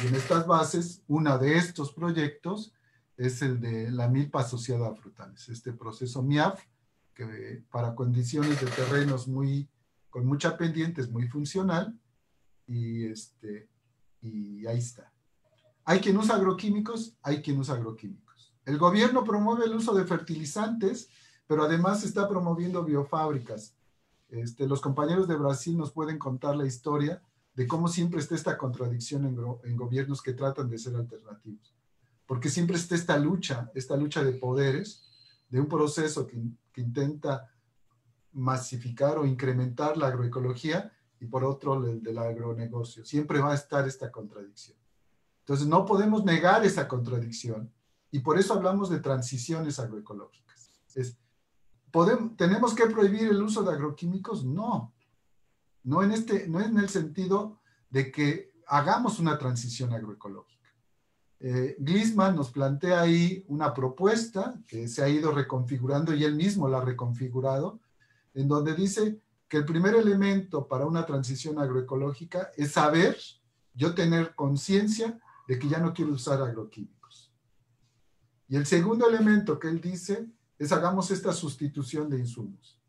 y en estas bases, una de estos proyectos es el de la milpa asociada a frutales, este proceso MIAF, que para condiciones de terrenos muy, con mucha pendiente es muy funcional y, este, y ahí está. Hay quien usa agroquímicos, hay quien usa agroquímicos. El gobierno promueve el uso de fertilizantes, pero además está promoviendo biofábricas. Este, los compañeros de Brasil nos pueden contar la historia de cómo siempre está esta contradicción en, gobiernos que tratan de ser alternativos. Porque siempre está esta lucha, esta lucha de poderes, de un proceso que, que intenta masificar o incrementar la agroecología y por otro el del agronegocio. Siempre va a estar esta contradicción. Entonces no podemos negar esa contradicción y por eso hablamos de transiciones agroecológicas. ¿podemos, ¿Tenemos que prohibir el uso de agroquímicos? No. No en, este, no en el sentido de que hagamos una transición agroecológica. Eh, Glisman nos plantea ahí una propuesta que se ha ido reconfigurando y él mismo la ha reconfigurado, en donde dice que el primer elemento para una transición agroecológica es saber, yo tener conciencia de que ya no quiero usar agroquímicos. Y el segundo elemento que él dice es hagamos esta sustitución de insumos.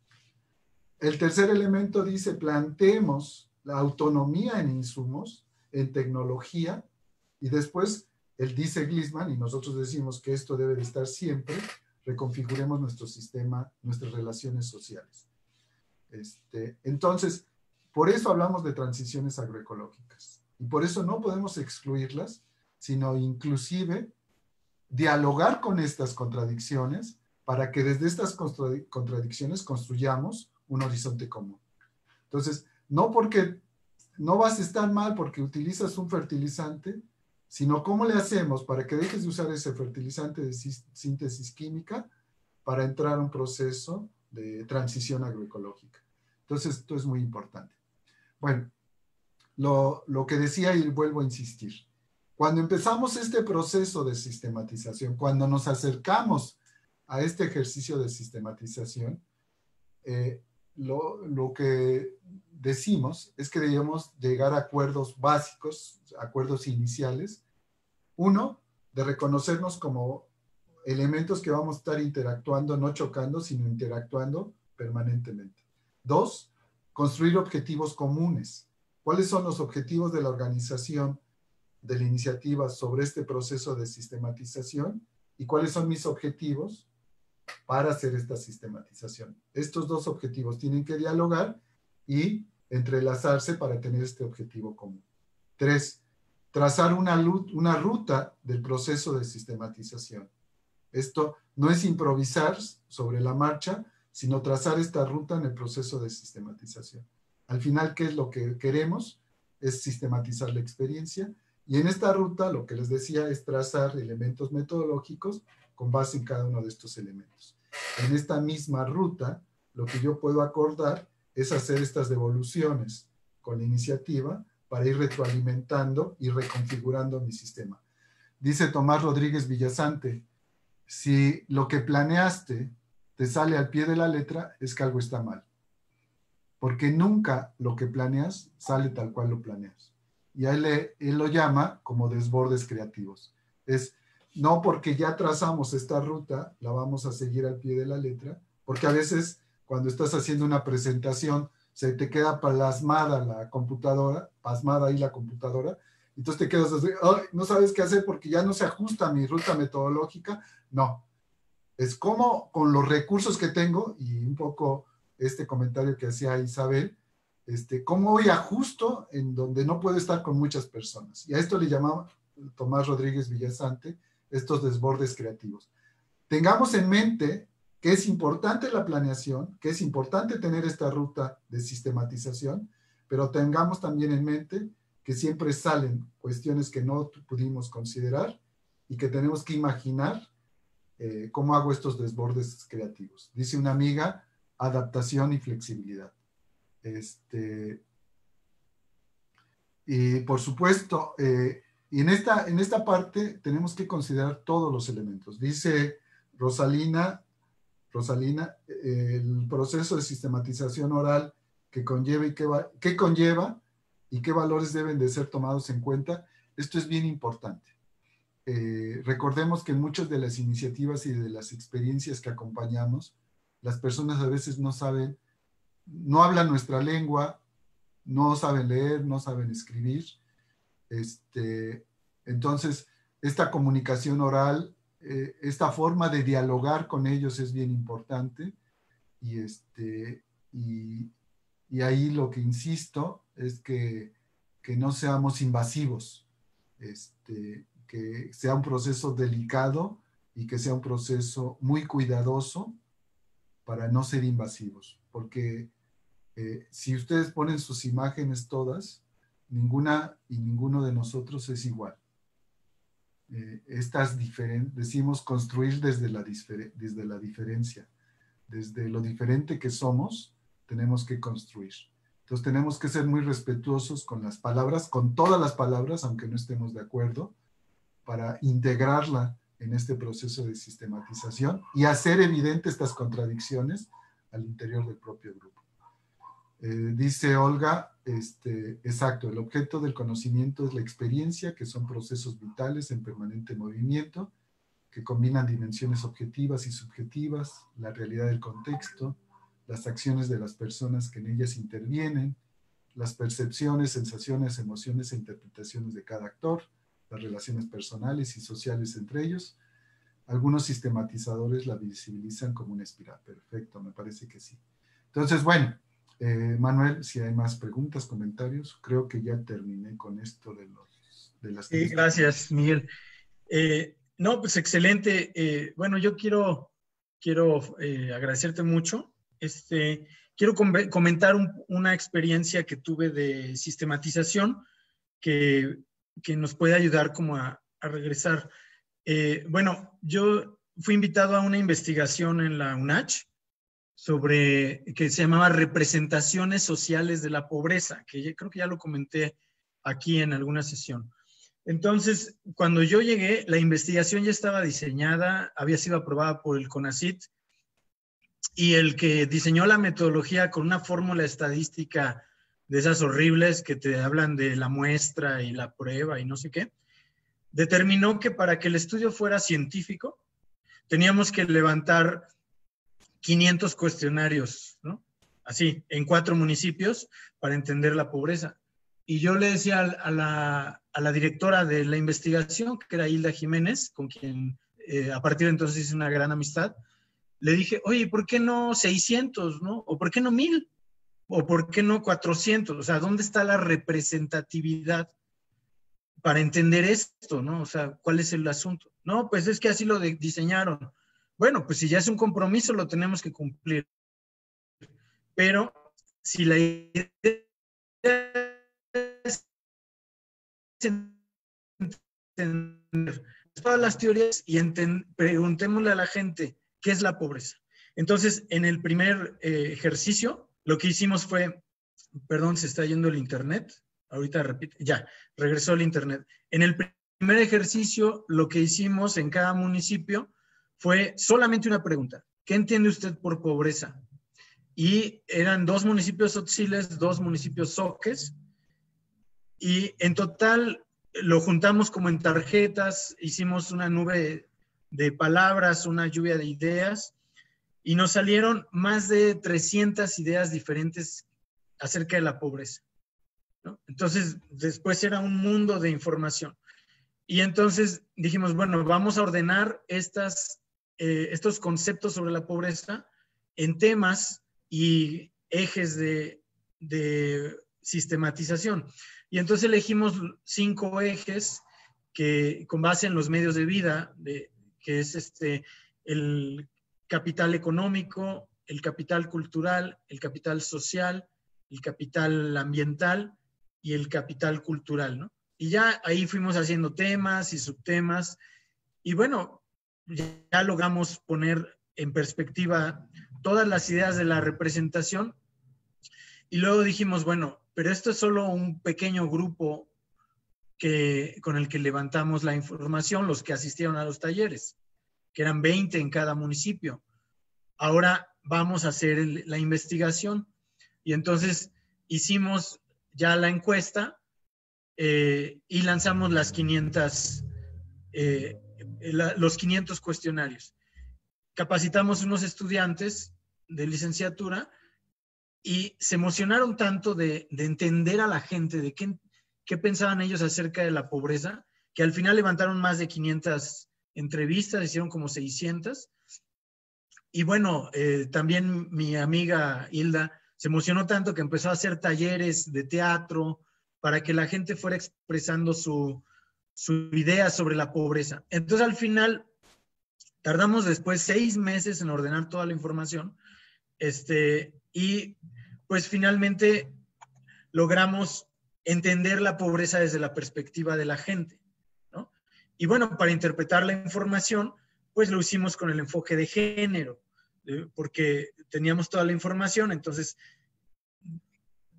El tercer elemento dice planteemos la autonomía en insumos, en tecnología, y después él dice Glisman, y nosotros decimos que esto debe de estar siempre, reconfiguremos nuestro sistema, nuestras relaciones sociales. Este, entonces, por eso hablamos de transiciones agroecológicas. Y por eso no podemos excluirlas, sino inclusive dialogar con estas contradicciones para que desde estas contradicciones construyamos un horizonte común. Entonces, no porque no vas a estar mal porque utilizas un fertilizante, sino cómo le hacemos para que dejes de usar ese fertilizante de síntesis química para entrar a un proceso de transición agroecológica. Entonces, esto es muy importante. Bueno, lo, lo que decía y vuelvo a insistir. Cuando empezamos este proceso de sistematización, cuando nos acercamos a este ejercicio de sistematización, eh, lo, lo, que decimos es que debemos llegar a acuerdos básicos, acuerdos iniciales. Uno, de reconocernos como elementos que vamos a estar interactuando, no chocando, sino interactuando permanentemente. Dos, construir objetivos comunes. ¿Cuáles son los objetivos de la organización de la iniciativa sobre este proceso de sistematización? ¿Y cuáles son mis objetivos para hacer esta sistematización? Estos dos objetivos tienen que dialogar y entrelazarse para tener este objetivo común. Tres, trazar una, una ruta del proceso de sistematización. Esto no es improvisar sobre la marcha, sino trazar esta ruta en el proceso de sistematización. Al final, ¿qué es lo que queremos? Es sistematizar la experiencia. Y en esta ruta, lo que les decía, es trazar elementos metodológicos con base en cada uno de estos elementos. En esta misma ruta, lo que yo puedo acordar es hacer estas devoluciones con la iniciativa para ir retroalimentando y reconfigurando mi sistema. Dice Tomás Rodríguez Villasante, si lo que planeaste te sale al pie de la letra, es que algo está mal. Porque nunca lo que planeas sale tal cual lo planeas. Y a él, él lo llama como desbordes creativos. Es no porque ya trazamos esta ruta, la vamos a seguir al pie de la letra, porque a veces cuando estás haciendo una presentación, se te queda plasmada la computadora, pasmada ahí la computadora, entonces te quedas así, no sabes qué hacer porque ya no se ajusta a mi ruta metodológica. No, es como con los recursos que tengo y un poco este comentario que hacía Isabel, este, cómo voy ajusto en donde no puedo estar con muchas personas. Y a esto le llamaba Tomás Rodríguez Villasante estos desbordes creativos. Tengamos en mente que es importante la planeación, que es importante tener esta ruta de sistematización, pero tengamos también en mente que siempre salen cuestiones que no pudimos considerar y que tenemos que imaginar eh, cómo hago estos desbordes creativos. Dice una amiga, adaptación y flexibilidad. Este, y por supuesto, eh, y en esta, en esta parte tenemos que considerar todos los elementos. Dice Rosalina Rosalina, el proceso de sistematización oral que conlleva y qué, conlleva y qué valores deben de ser tomados en cuenta, esto es bien importante. Eh, recordemos que en muchas de las iniciativas y de las experiencias que acompañamos, las personas a veces no saben, no hablan nuestra lengua, no saben leer, no saben escribir. Este, entonces, esta comunicación oral eh, esta forma de dialogar con ellos es bien importante y, este, y, ahí lo que insisto es que, no seamos invasivos, este, que sea un proceso delicado y que sea un proceso muy cuidadoso para no ser invasivos, porque eh, si ustedes ponen sus imágenes todas, ninguna y ninguno de nosotros es igual. Eh, estas diferentes, decimos construir desde la, desde la diferencia, desde lo diferente que somos, tenemos que construir. Entonces tenemos que ser muy respetuosos con las palabras, con todas las palabras, aunque no estemos de acuerdo, para integrarla en este proceso de sistematización y hacer evidente estas contradicciones al interior del propio grupo. Eh, dice Olga, este, exacto, el objeto del conocimiento es la experiencia, que son procesos vitales en permanente movimiento, que combinan dimensiones objetivas y subjetivas, la realidad del contexto, las acciones de las personas que en ellas intervienen, las percepciones, sensaciones, emociones e interpretaciones de cada actor, las relaciones personales y sociales entre ellos. Algunos sistematizadores la visibilizan como una espiral. Perfecto, me parece que sí. Entonces, bueno, eh, Manuel, si hay más preguntas, comentarios, creo que ya terminé con esto de, los, de las... Sí, gracias, Miguel. Eh, no, pues excelente. Eh, bueno, yo quiero, quiero agradecerte mucho. Este, quiero comentar una experiencia que tuve de sistematización que que nos puede ayudar como a, regresar. Eh, bueno, yo fui invitado a una investigación en la UNACH sobre, que se llamaba Representaciones Sociales de la Pobreza, que creo que ya lo comenté aquí en alguna sesión. Entonces, cuando yo llegué, la investigación ya estaba diseñada, había sido aprobada por el CONACIT y el que diseñó la metodología con una fórmula estadística de esas horribles que te hablan de la muestra y la prueba y no sé qué, determinó que para que el estudio fuera científico, teníamos que levantar 500 cuestionarios, ¿no? Así, en cuatro municipios para entender la pobreza. Y yo le decía a la, directora de la investigación, que era Hilda Jiménez, con quien eh, a partir de entonces hice una gran amistad, le dije, oye, ¿por qué no 600, no? ¿O por qué no 1000? ¿O por qué no 400? O sea, ¿dónde está la representatividad para entender esto, no? O sea, ¿cuál es el asunto? No, pues es que así lo diseñaron. Bueno, pues si ya es un compromiso, lo tenemos que cumplir. Pero si la idea es entender todas las teorías y preguntémosle a la gente qué es la pobreza. Entonces, en el primer eh, ejercicio, lo que hicimos fue, perdón, se está yendo el internet. Ahorita repite, ya, regresó el internet. En el primer ejercicio, lo que hicimos en cada municipio fue solamente una pregunta. ¿Qué entiende usted por pobreza? Y eran dos municipios otziles, dos municipios soques. Y en total lo juntamos como en tarjetas, hicimos una nube de palabras, una lluvia de ideas y nos salieron más de 300 ideas diferentes acerca de la pobreza. Entonces, después era un mundo de información. Y entonces dijimos, bueno, vamos a ordenar estas, eh, estos conceptos sobre la pobreza en temas y ejes de, sistematización. Y entonces elegimos cinco ejes que con base en los medios de vida, de, que es este, el capital económico, el capital cultural, el capital social, el capital ambiental y el capital cultural, ¿no? Y ya ahí fuimos haciendo temas y subtemas y bueno, ya logramos poner en perspectiva todas las ideas de la representación y luego dijimos, bueno, pero esto es solo un pequeño grupo que, con el que levantamos la información, los que asistieron a los talleres que eran 20 en cada municipio. Ahora vamos a hacer la investigación y entonces hicimos ya la encuesta eh, y lanzamos las 500, eh, los 500 cuestionarios. Capacitamos unos estudiantes de licenciatura y se emocionaron tanto de, entender a la gente, de qué, qué pensaban ellos acerca de la pobreza, que al final levantaron más de 500 entrevistas, hicieron como 600. Y bueno, eh, también mi amiga Hilda se emocionó tanto que empezó a hacer talleres de teatro para que la gente fuera expresando su, su idea sobre la pobreza. Entonces al final, tardamos después seis meses en ordenar toda la información este, y pues finalmente logramos entender la pobreza desde la perspectiva de la gente. Y bueno, para interpretar la información, pues lo hicimos con el enfoque de género, porque teníamos toda la información, entonces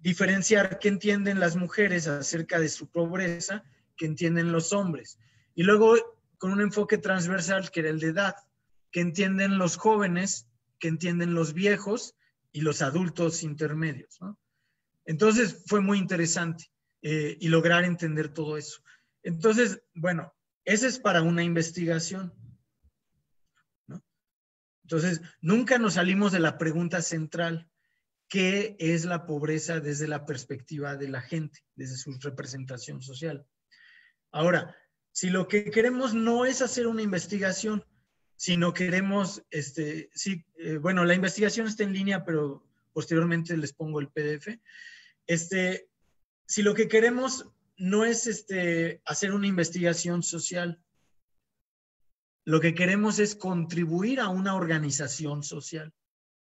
diferenciar qué entienden las mujeres acerca de su pobreza, qué entienden los hombres. Y luego con un enfoque transversal que era el de edad, que entienden los jóvenes, que entienden los viejos y los adultos intermedios. Entonces fue muy interesante eh, y lograr entender todo eso. Entonces, bueno, ese es para una investigación. Entonces, nunca nos salimos de la pregunta central, ¿qué es la pobreza desde la perspectiva de la gente, desde su representación social? Ahora, si lo que queremos no es hacer una investigación, sino queremos, este, eh, bueno, la investigación está en línea, pero posteriormente les pongo el PDF. Este, si lo que queremos no es este, hacer una investigación social, lo que queremos es contribuir a una organización social.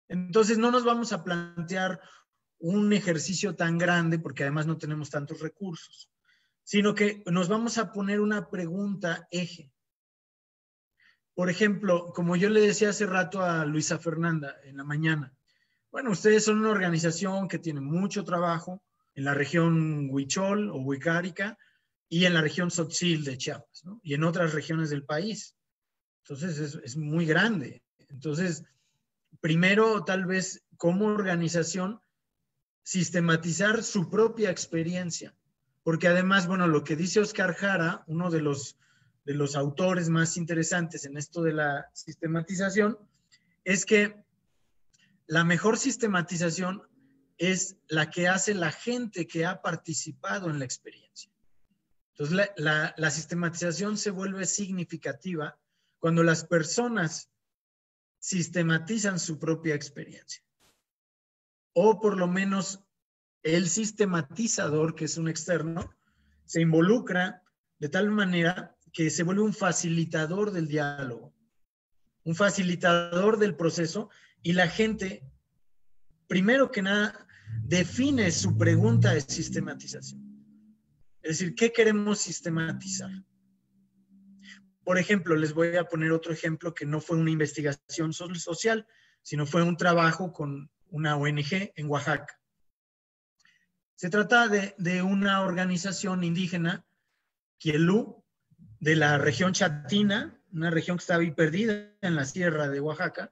Entonces no nos vamos a plantear un ejercicio tan grande porque además no tenemos tantos recursos, sino que nos vamos a poner una pregunta eje. Por ejemplo, como yo le decía hace rato a Luisa Fernanda en la mañana, bueno, ustedes son una organización que tiene mucho trabajo en la región Huichol o Huicárica y en la región Sotzil de Chiapas, y en otras regiones del país. Entonces es, es muy grande. Entonces, primero tal vez como organización, sistematizar su propia experiencia. Porque además, bueno, lo que dice Oscar Jara, uno de los, de los autores más interesantes en esto de la sistematización, es que la mejor sistematización es la que hace la gente que ha participado en la experiencia. Entonces, la, la, la sistematización se vuelve significativa cuando las personas sistematizan su propia experiencia. O por lo menos el sistematizador, que es un externo, se involucra de tal manera que se vuelve un facilitador del diálogo, un facilitador del proceso y la gente, primero que nada, define su pregunta de sistematización. Es decir, ¿qué queremos sistematizar? Por ejemplo, les voy a poner otro ejemplo que no fue una investigación social, sino fue un trabajo con una ONG en Oaxaca. Se trata de, una organización indígena, Kielú, de la región chatina, una región que estaba ahí perdida en la sierra de Oaxaca,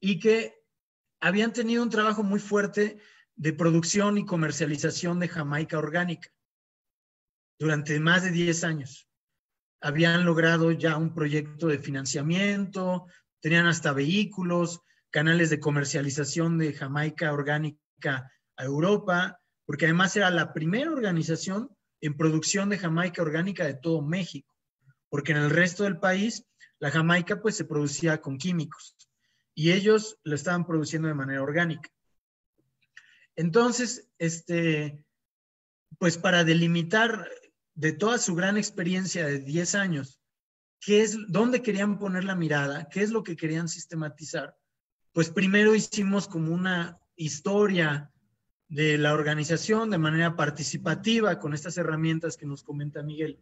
y que habían tenido un trabajo muy fuerte de producción y comercialización de Jamaica orgánica durante más de 10 años. Habían logrado ya un proyecto de financiamiento, tenían hasta vehículos, canales de comercialización de Jamaica orgánica a Europa, porque además era la primera organización en producción de Jamaica orgánica de todo México, porque en el resto del país la Jamaica pues se producía con químicos y ellos lo estaban produciendo de manera orgánica. Entonces, este, pues para delimitar de toda su gran experiencia de 10 años, ¿qué es, dónde querían poner la mirada? ¿Qué es lo que querían sistematizar? Pues primero hicimos como una historia de la organización de manera participativa con estas herramientas que nos comenta Miguel,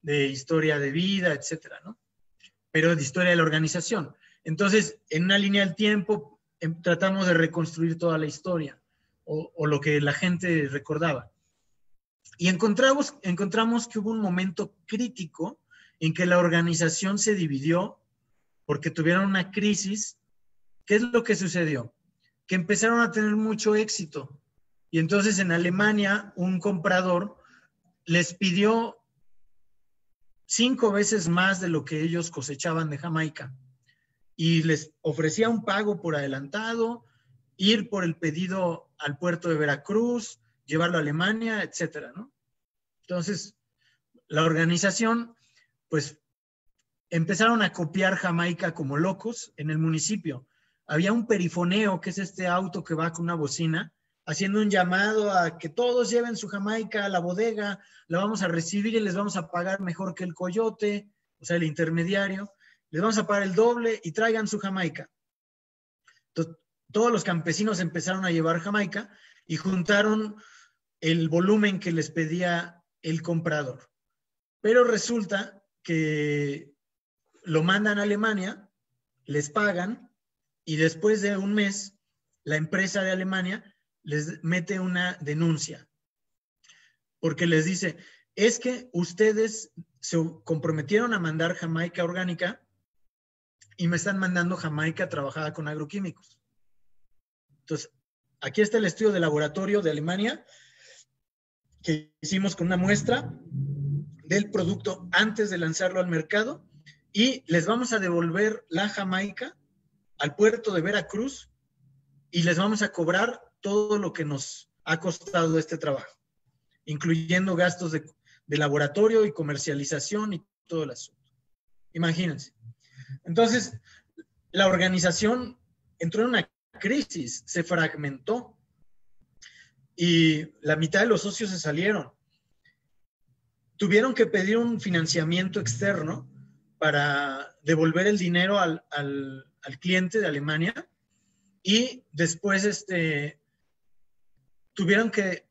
de historia de vida, etcétera, ¿no? Pero de historia de la organización. Entonces, en una línea del tiempo, em, tratamos de reconstruir toda la historia o, lo que la gente recordaba. Y encontramos, encontramos que hubo un momento crítico en que la organización se dividió porque tuvieron una crisis. ¿Qué es lo que sucedió? Que empezaron a tener mucho éxito. Y entonces en Alemania un comprador les pidió cinco veces más de lo que ellos cosechaban de Jamaica. Y les ofrecía un pago por adelantado, ir por el pedido al puerto de Veracruz, llevarlo a Alemania, etcétera, ¿no? Entonces, la organización, pues, empezaron a copiar Jamaica como locos en el municipio. Había un perifoneo, que es este auto que va con una bocina, haciendo un llamado a que todos lleven su Jamaica a la bodega, la vamos a recibir y les vamos a pagar mejor que el coyote, o sea, el intermediario, les vamos a pagar el doble y traigan su Jamaica. Todos los campesinos empezaron a llevar Jamaica y juntaron el volumen que les pedía el comprador. Pero resulta que lo mandan a Alemania, les pagan y después de un mes la empresa de Alemania les mete una denuncia, porque les dice, es que ustedes se comprometieron a mandar Jamaica orgánica y me están mandando Jamaica trabajada con agroquímicos. Entonces, aquí está el estudio de laboratorio de Alemania que hicimos con una muestra del producto antes de lanzarlo al mercado y les vamos a devolver la Jamaica al puerto de Veracruz y les vamos a cobrar todo lo que nos ha costado este trabajo, incluyendo gastos de, laboratorio y comercialización y todo el asunto. Imagínense. Entonces, la organización entró en una crisis, se fragmentó y la mitad de los socios se salieron. Tuvieron que pedir un financiamiento externo para devolver el dinero al, cliente de Alemania y después este, tuvieron que,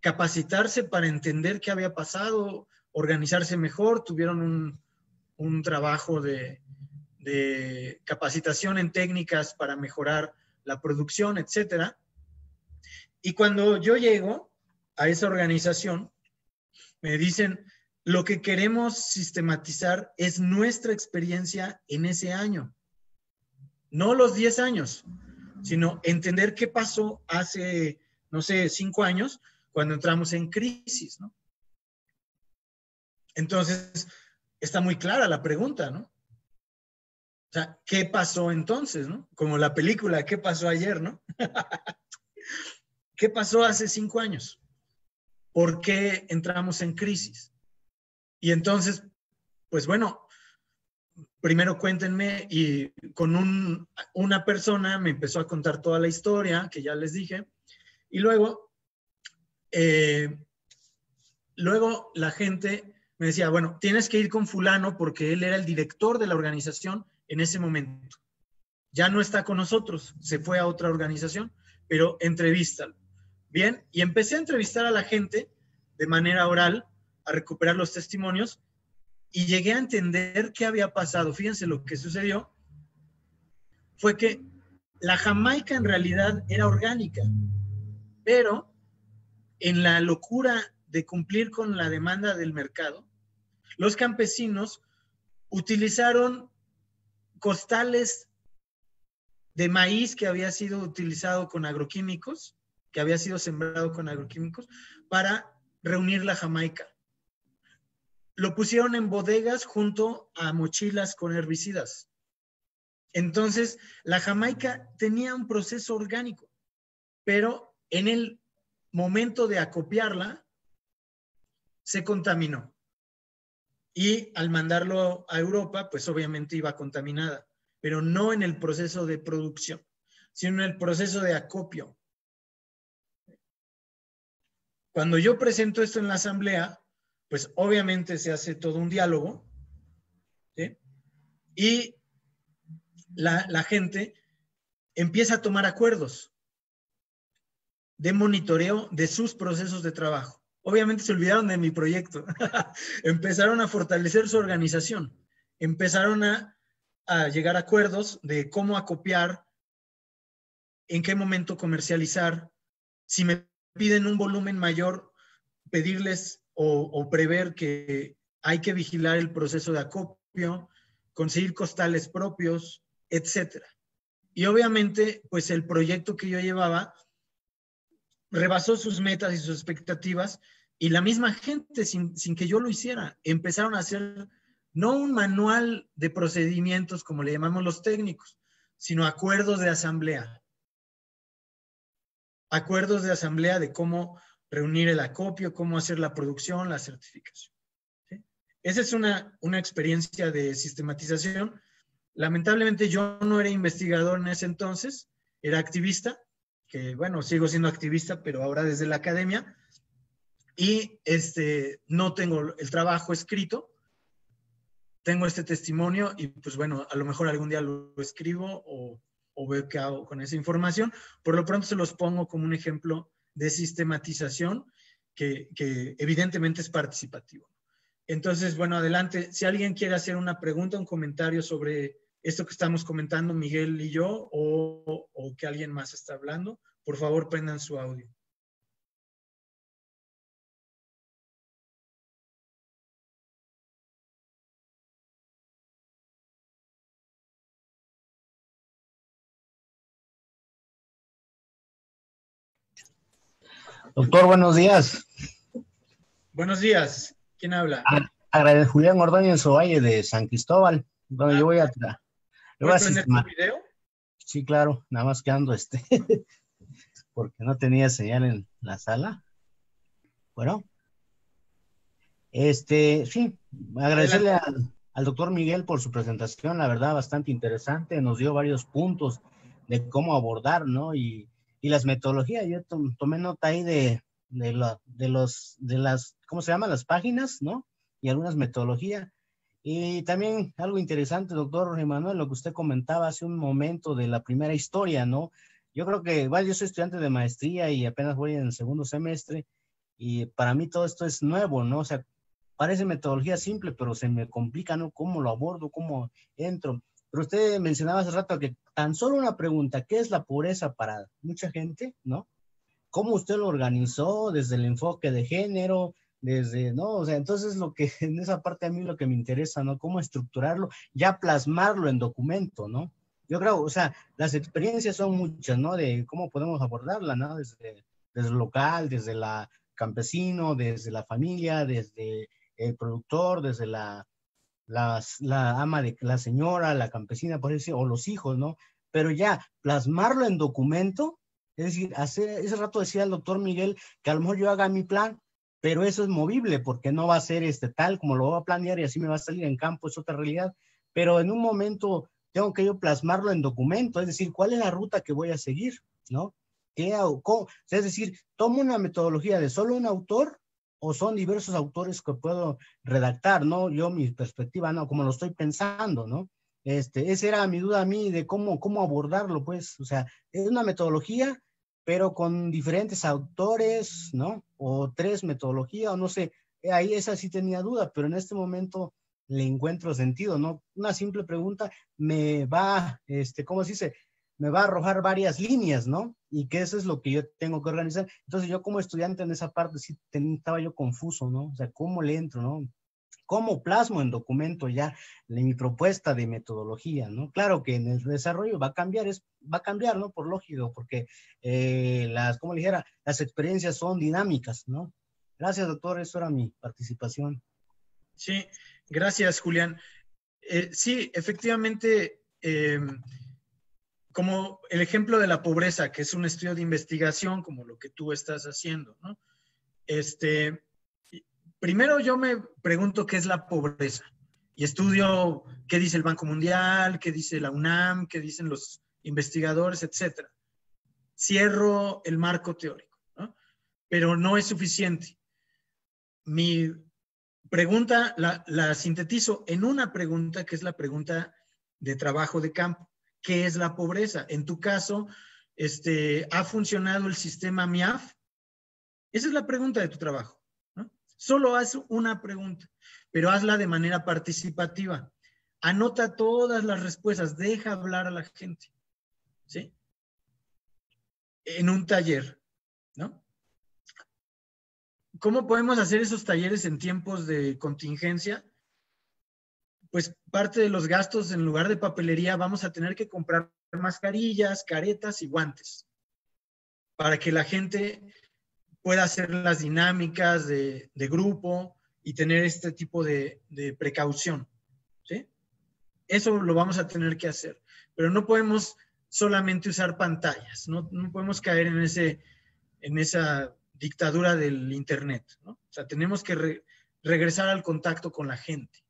capacitarse para entender qué había pasado, organizarse mejor, tuvieron un, trabajo de, de, capacitación en técnicas para mejorar la producción, etcétera. Y cuando yo llego a esa organización, me dicen, lo que queremos sistematizar es nuestra experiencia en ese año, no los 10 años, sino entender qué pasó hace, no sé, 5 años cuando entramos en crisis, ¿no? Entonces, está muy clara la pregunta, ¿no? O sea, ¿qué pasó entonces, no? Como la película, ¿qué pasó ayer, no? ¿Qué pasó hace cinco años? ¿Por qué entramos en crisis? Y entonces, pues bueno, primero cuéntenme y con una persona me empezó a contar toda la historia que ya les dije y luego, eh, luego la gente me decía, bueno, tienes que ir con fulano porque él era el director de la organización en ese momento. Ya no está con nosotros, se fue a otra organización, pero entrevístalo. Bien, y empecé a entrevistar a la gente de manera oral a recuperar los testimonios y llegué a entender qué había pasado. Fíjense lo que sucedió. Fue que la Jamaica en realidad era orgánica, pero en la locura de cumplir con la demanda del mercado, los campesinos utilizaron costales de maíz que había sido utilizado con agroquímicos, que había sido sembrado con agroquímicos, para reunir la Jamaica. Lo pusieron en bodegas junto a mochilas con herbicidas. Entonces, la Jamaica tenía un proceso orgánico, pero en el momento de acopiarla, se contaminó. Y al mandarlo a Europa, pues obviamente iba contaminada, pero no en el proceso de producción, sino en el proceso de acopio. Cuando yo presento esto en la asamblea, pues obviamente se hace todo un diálogo, Y la, la gente empieza a tomar acuerdos de monitoreo de sus procesos de trabajo. Obviamente se olvidaron de mi proyecto. Empezaron a fortalecer su organización. Empezaron a, a, llegar a acuerdos de cómo acopiar, en qué momento comercializar, si me piden un volumen mayor, pedirles o, prever que hay que vigilar el proceso de acopio, conseguir costales propios, etcétera. Y obviamente, pues el proyecto que yo llevaba rebasó sus metas y sus expectativas y la misma gente, sin, sin, que yo lo hiciera, empezaron a hacer no un manual de procedimientos como le llamamos los técnicos, sino acuerdos de asamblea acuerdos de asamblea de cómo reunir el acopio, cómo hacer la producción, la certificación. Esa es una, una experiencia de sistematización. Lamentablemente yo no era investigador en ese entonces, era activista, que bueno, sigo siendo activista, pero ahora desde la academia, y este, no tengo el trabajo escrito, tengo este testimonio y pues bueno, a lo mejor algún día lo escribo o, o veo qué hago con esa información. Por lo pronto se los pongo como un ejemplo de sistematización que, evidentemente es participativo. Entonces, bueno, adelante. Si alguien quiere hacer una pregunta, un comentario sobre esto que estamos comentando Miguel y yo, o, o que alguien más está hablando, Por favor, prendan su audio. Doctor, buenos días. Buenos días. ¿Quién habla? Agradezco Julián Ordóñez Ovalle de San Cristóbal. Bueno, yo voy a... ¿Puedes tu video? Sí, claro, nada más que ando este, porque no tenía señal en la sala. Bueno, este, sí, agradecerle al, al doctor Miguel por su presentación, la verdad, bastante interesante, nos dio varios puntos de cómo abordar, ¿no? Y y las metodologías. Yo tomé nota ahí de, de, de, los, de las, ¿cómo se llaman? Las páginas, ¿no? Y algunas metodologías. Y también algo interesante, doctor Emanuel, lo que usted comentaba hace un momento de la primera historia, ¿no? Yo creo que, bueno, yo soy estudiante de maestría y apenas voy en el segundo semestre y para mí todo esto es nuevo, ¿no? O sea, parece metodología simple, pero se me complica, ¿no? ¿Cómo lo abordo? ¿Cómo entro? Pero usted mencionaba hace rato que tan solo una pregunta, ¿qué es la pobreza para mucha gente, no? ¿Cómo usted lo organizó desde el enfoque de género, desde, no? O sea, entonces lo que en esa parte a mí lo que me interesa, ¿no? Cómo estructurarlo, ya plasmarlo en documento, ¿no? Yo creo, o sea, las experiencias son muchas, ¿no? De cómo podemos abordarla, ¿no? Desde, desde el local, desde la campesino, desde la familia, desde el productor, desde la la ama de la señora, la campesina, por decir, o los hijos, ¿no? Pero ya plasmarlo en documento, es decir, hace, ese rato decía el doctor Miguel que a lo mejor yo haga mi plan, pero eso es movible porque no va a ser este tal como lo voy a planear y así me va a salir en campo, es otra realidad, pero en un momento tengo que yo plasmarlo en documento, es decir, cuál es la ruta que voy a seguir, ¿no? ¿Qué Es decir, tomo una metodología de solo un autor o son diversos autores que puedo redactar, ¿no? Yo mi perspectiva, ¿no? Como lo estoy pensando, ¿no? Este, esa era mi duda a mí de cómo, cómo abordarlo, pues, o sea, es una metodología, pero con diferentes autores, ¿no? O tres metodologías, o no sé, ahí esa sí tenía duda, pero en este momento le encuentro sentido, ¿no? Una simple pregunta me va, este, ¿cómo se dice? me va a arrojar varias líneas, ¿no? Y que eso es lo que yo tengo que organizar. Entonces yo como estudiante en esa parte sí estaba yo confuso, ¿no? O sea, ¿cómo le entro, ¿no? ¿Cómo plasmo en documento ya mi propuesta de metodología, ¿no? Claro que en el desarrollo va a cambiar, es, va a cambiar, ¿no? Por lógico, porque eh, las, como le dijera, las experiencias son dinámicas, ¿no? Gracias, doctor, eso era mi participación. Sí, gracias, Julián. Eh, sí, efectivamente, eh, como el ejemplo de la pobreza, que es un estudio de investigación, como lo que tú estás haciendo. Este, primero yo me pregunto qué es la pobreza y estudio qué dice el Banco Mundial, qué dice la UNAM, qué dicen los investigadores, etcétera. Cierro el marco teórico. Pero no es suficiente. Mi pregunta la sintetizo en una pregunta que es la pregunta de trabajo de campo. ¿Qué es la pobreza? En tu caso, este, ¿ha funcionado el sistema MIAF? Esa es la pregunta de tu trabajo. Solo haz una pregunta, pero hazla de manera participativa. Anota todas las respuestas, deja hablar a la gente. ¿Sí? En un taller, ¿no? ¿Cómo podemos hacer esos talleres en tiempos de contingencia? Pues parte de los gastos en lugar de papelería vamos a tener que comprar mascarillas, caretas y guantes para que la gente pueda hacer las dinámicas de, grupo y tener este tipo de, precaución. ¿sí? Eso lo vamos a tener que hacer, pero no podemos solamente usar pantallas, no, podemos caer en, ese, en esa dictadura del Internet. ¿no? O sea, tenemos que regresar al contacto con la gente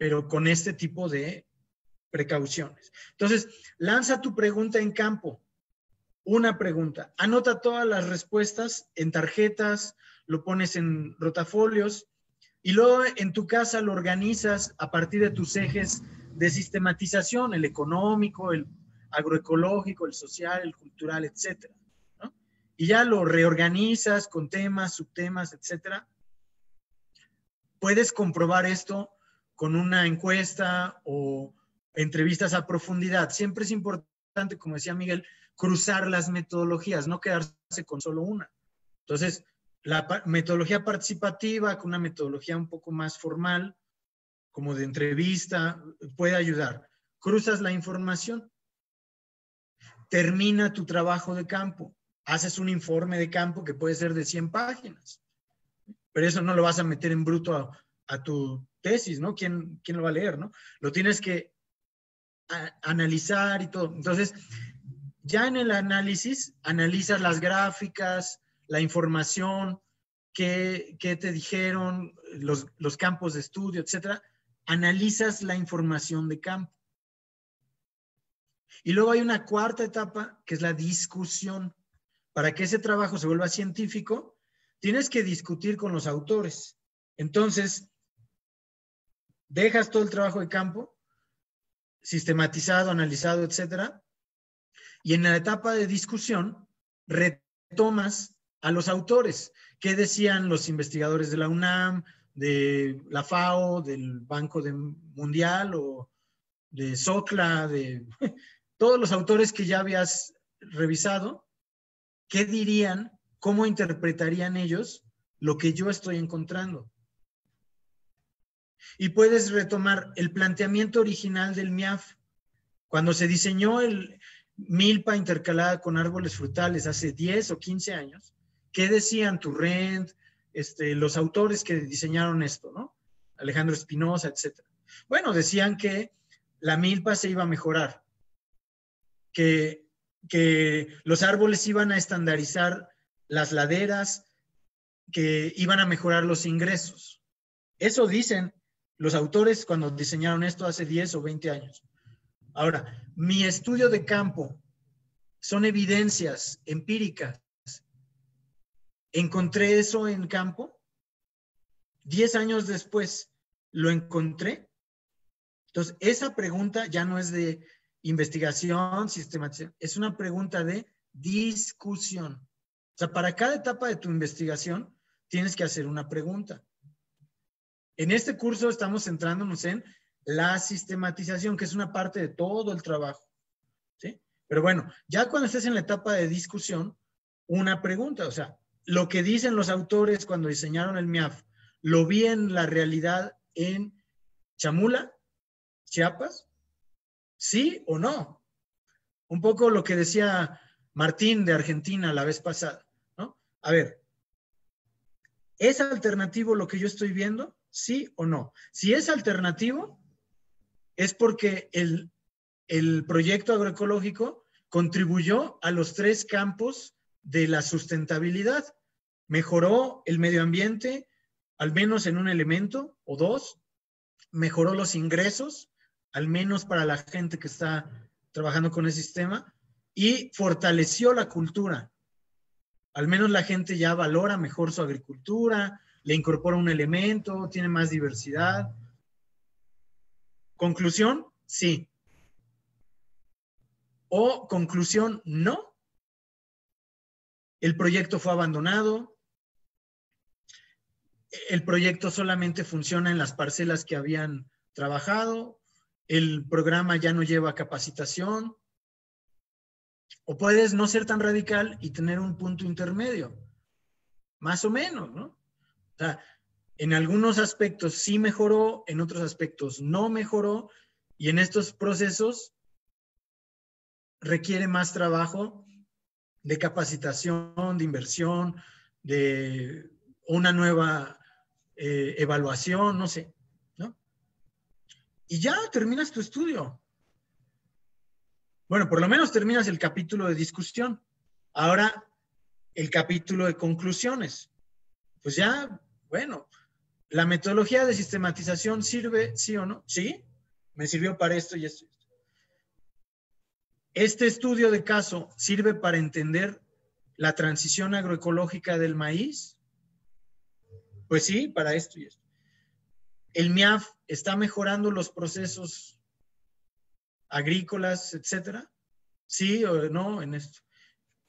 pero con este tipo de precauciones. Entonces, lanza tu pregunta en campo. Una pregunta. Anota todas las respuestas en tarjetas, lo pones en rotafolios y luego en tu casa lo organizas a partir de tus ejes de sistematización, el económico, el agroecológico, el social, el cultural, etcétera. Y ya lo reorganizas con temas, subtemas, etcétera. Puedes comprobar esto con una encuesta o entrevistas a profundidad. Siempre es importante como decía Miguel, cruzar las metodologías, no quedarse con solo una. Entonces, la metodología participativa con una metodología un poco más formal, como de entrevista, puede ayudar. Cruzas la información, termina tu trabajo de campo, haces un informe de campo que puede ser de 100 páginas, pero eso no lo vas a meter en bruto a, tu tesis, ¿no? ¿Quién, ¿Quién, lo va a leer, no? Lo tienes que analizar y todo. Entonces, ya en el análisis, analizas las gráficas, la información, qué, te dijeron, los, los, campos de estudio, etcétera. Analizas la información de campo. Y luego hay una cuarta etapa que es la discusión. Para que ese trabajo se vuelva científico, tienes que discutir con los autores. Entonces, dejas todo el trabajo de campo, sistematizado, analizado, etcétera, y en la etapa de discusión retomas a los autores. ¿Qué decían los investigadores de la UNAM, de la FAO, del Banco Mundial o de SOCLA, de todos los autores que ya habías revisado? ¿Qué dirían? ¿Cómo interpretarían ellos lo que yo estoy encontrando? Y puedes retomar el planteamiento original del MIAF. Cuando se diseñó el, milpa intercalada con árboles frutales hace 10 o 15 años, ¿qué decían Turrent, este, los autores que diseñaron esto, ¿no? Alejandro Espinosa, etc. Bueno, decían que la milpa se iba a mejorar, que, que los árboles iban a estandarizar las laderas, que iban a mejorar los ingresos. Eso dicen los autores cuando diseñaron esto hace 10 o 20 años. Ahora, mi estudio de campo son evidencias empíricas. ¿Encontré eso en campo? Diez años después, ¿lo encontré? Entonces, esa pregunta ya no es de investigación, sistematización, es una pregunta de discusión. O sea, para cada etapa de tu investigación, tienes que hacer una pregunta. En este curso estamos centrándonos en la sistematización, que es una parte de todo el trabajo. ¿sí? Pero bueno, ya cuando estés en la etapa de discusión, una pregunta, o sea, lo que dicen los autores cuando diseñaron el MIAF, ¿lo vi en la realidad en Chamula, Chiapas? ¿Sí o no? Un poco lo que decía Martín de Argentina la vez pasada, ¿no? A ver, ¿es alternativo lo que yo estoy viendo? ¿Sí o no? Si es alternativo, es porque el, proyecto agroecológico contribuyó a los tres campos de la sustentabilidad. Mejoró el medio ambiente, al menos en un elemento o dos, mejoró los ingresos, al menos para la gente que está trabajando con el sistema, y fortaleció la cultura. Al menos la gente ya valora mejor su agricultura, le incorpora un elemento, tiene más diversidad. Conclusión, sí. O conclusión, no. El proyecto fue abandonado. El proyecto solamente funciona en las parcelas que habían trabajado. El programa ya no lleva capacitación. O puedes no ser tan radical y tener un punto intermedio. Más o menos, ¿no? O sea, en algunos aspectos sí mejoró, en otros aspectos no mejoró, y en estos procesos requiere más trabajo de capacitación, de inversión, de una nueva eh, evaluación, no sé, ¿no? Y ya terminas tu estudio. Bueno, por lo menos terminas el capítulo de discusión. Ahora, el capítulo de conclusiones. Pues ya, bueno, ¿La metodología de sistematización sirve, sí o no? Sí, me sirvió para esto y esto. Este estudio de caso sirve para entender la transición agroecológica del maíz. Pues sí, para esto y esto. El MIAF está mejorando los procesos agrícolas, etcétera. Sí o no en esto.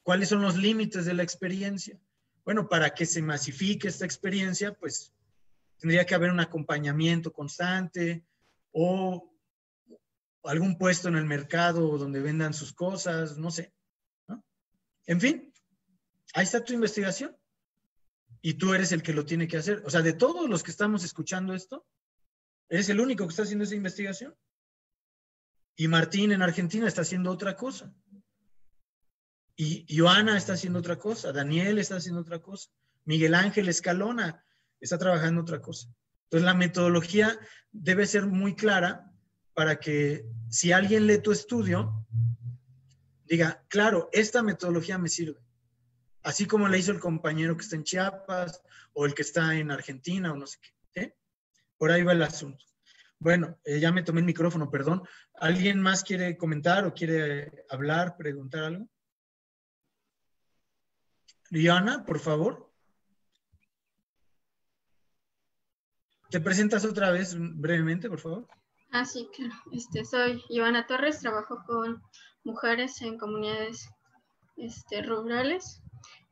¿Cuáles son los límites de la experiencia? Bueno, para que se masifique esta experiencia, pues tendría que haber un acompañamiento constante o algún puesto en el mercado donde vendan sus cosas, no sé. En fin, ahí está tu investigación. Y tú eres el que lo tiene que hacer. O sea, de todos los que estamos escuchando esto, eres el único que está haciendo esa investigación. Y Martín en Argentina está haciendo otra cosa. Y Joana está haciendo otra cosa. Daniel está haciendo otra cosa. Miguel Ángel Escalona está trabajando otra cosa. Entonces la metodología debe ser muy clara para que si alguien lee tu estudio, diga, claro, esta metodología me sirve. Así como le hizo el compañero que está en Chiapas o el que está en Argentina o no sé qué. Por ahí va el asunto. Bueno, eh, ya me tomé el micrófono, perdón. ¿Alguien más quiere comentar o quiere hablar, preguntar algo? Liana, por favor. ¿Te presentas otra vez brevemente, por favor? Ah, sí, claro. Este, soy Ivana Torres, trabajo con mujeres en comunidades este, rurales.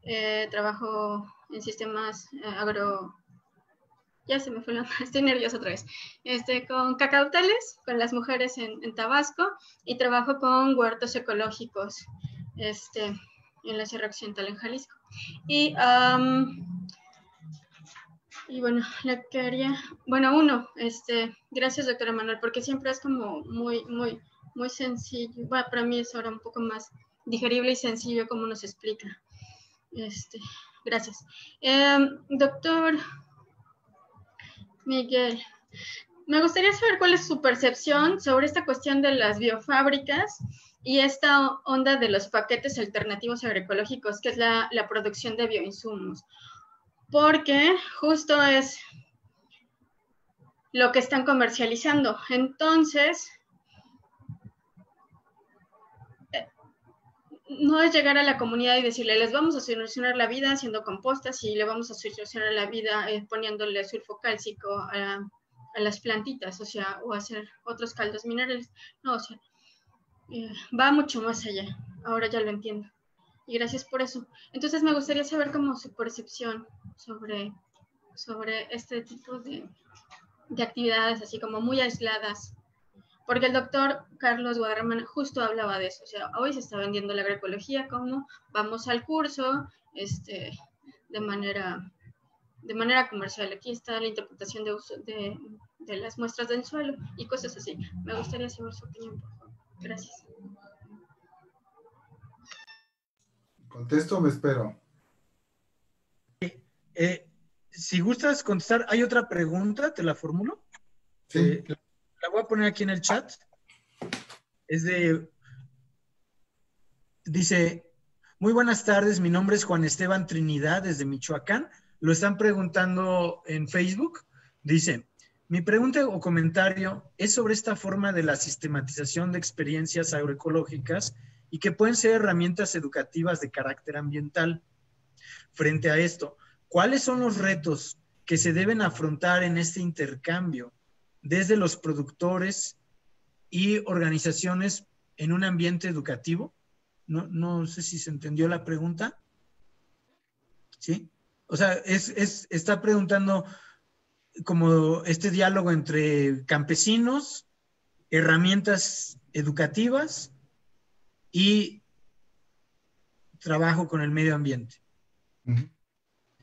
Eh, trabajo en sistemas eh, agro... Ya se me fue la... Estoy nerviosa otra vez. Este, con cacautales, con las mujeres en, Tabasco, y trabajo con huertos ecológicos este, en la Sierra Occidental, en Jalisco. Y, y bueno, la quería... Bueno, uno, este, gracias, doctora Manuel, porque siempre es como muy, muy muy sencillo. Bueno, para mí es ahora un poco más digerible y sencillo como nos explica. Este, gracias. Em, doctor Miguel, me gustaría saber cuál es su percepción sobre esta cuestión de las biofábricas y esta onda de los paquetes alternativos agroecológicos, que es la, producción de bioinsumos. Porque justo es lo que están comercializando. Entonces, no es llegar a la comunidad y decirle, les vamos a solucionar la vida haciendo compostas y le vamos a solucionar la vida eh, poniéndole sulfo cálcico a, las plantitas, o sea, o hacer otros caldos minerales. No, o sea, eh, va mucho más allá. Ahora ya lo entiendo. Y gracias por eso. Entonces me gustaría saber cómo su percepción sobre, sobre este tipo de, de actividades, así como muy aisladas porque el doctor Carlos Guadarrama justo hablaba de eso. O sea, hoy se está vendiendo la agroecología como vamos al curso este, de, manera, de manera comercial. Aquí está la interpretación de, uso de, de las muestras del suelo y cosas así. Me gustaría saber su opinión. Gracias. Contesto, me espero. Eh, si gustas contestar, ¿hay otra pregunta? ¿Te la formulo? Sí. Eh, la voy a poner aquí en el chat. Es de. Dice: Muy buenas tardes, mi nombre es Juan Esteban Trinidad desde Michoacán. Lo están preguntando en Facebook. Dice: Mi pregunta o comentario es sobre esta forma de la sistematización de experiencias agroecológicas y que pueden ser herramientas educativas de carácter ambiental. Frente a esto, ¿cuáles son los retos que se deben afrontar en este intercambio desde los productores y organizaciones en un ambiente educativo. No, sé si se entendió la pregunta. ¿Sí? O sea, es, está preguntando como este diálogo entre campesinos, herramientas educativas y trabajo con el medio ambiente.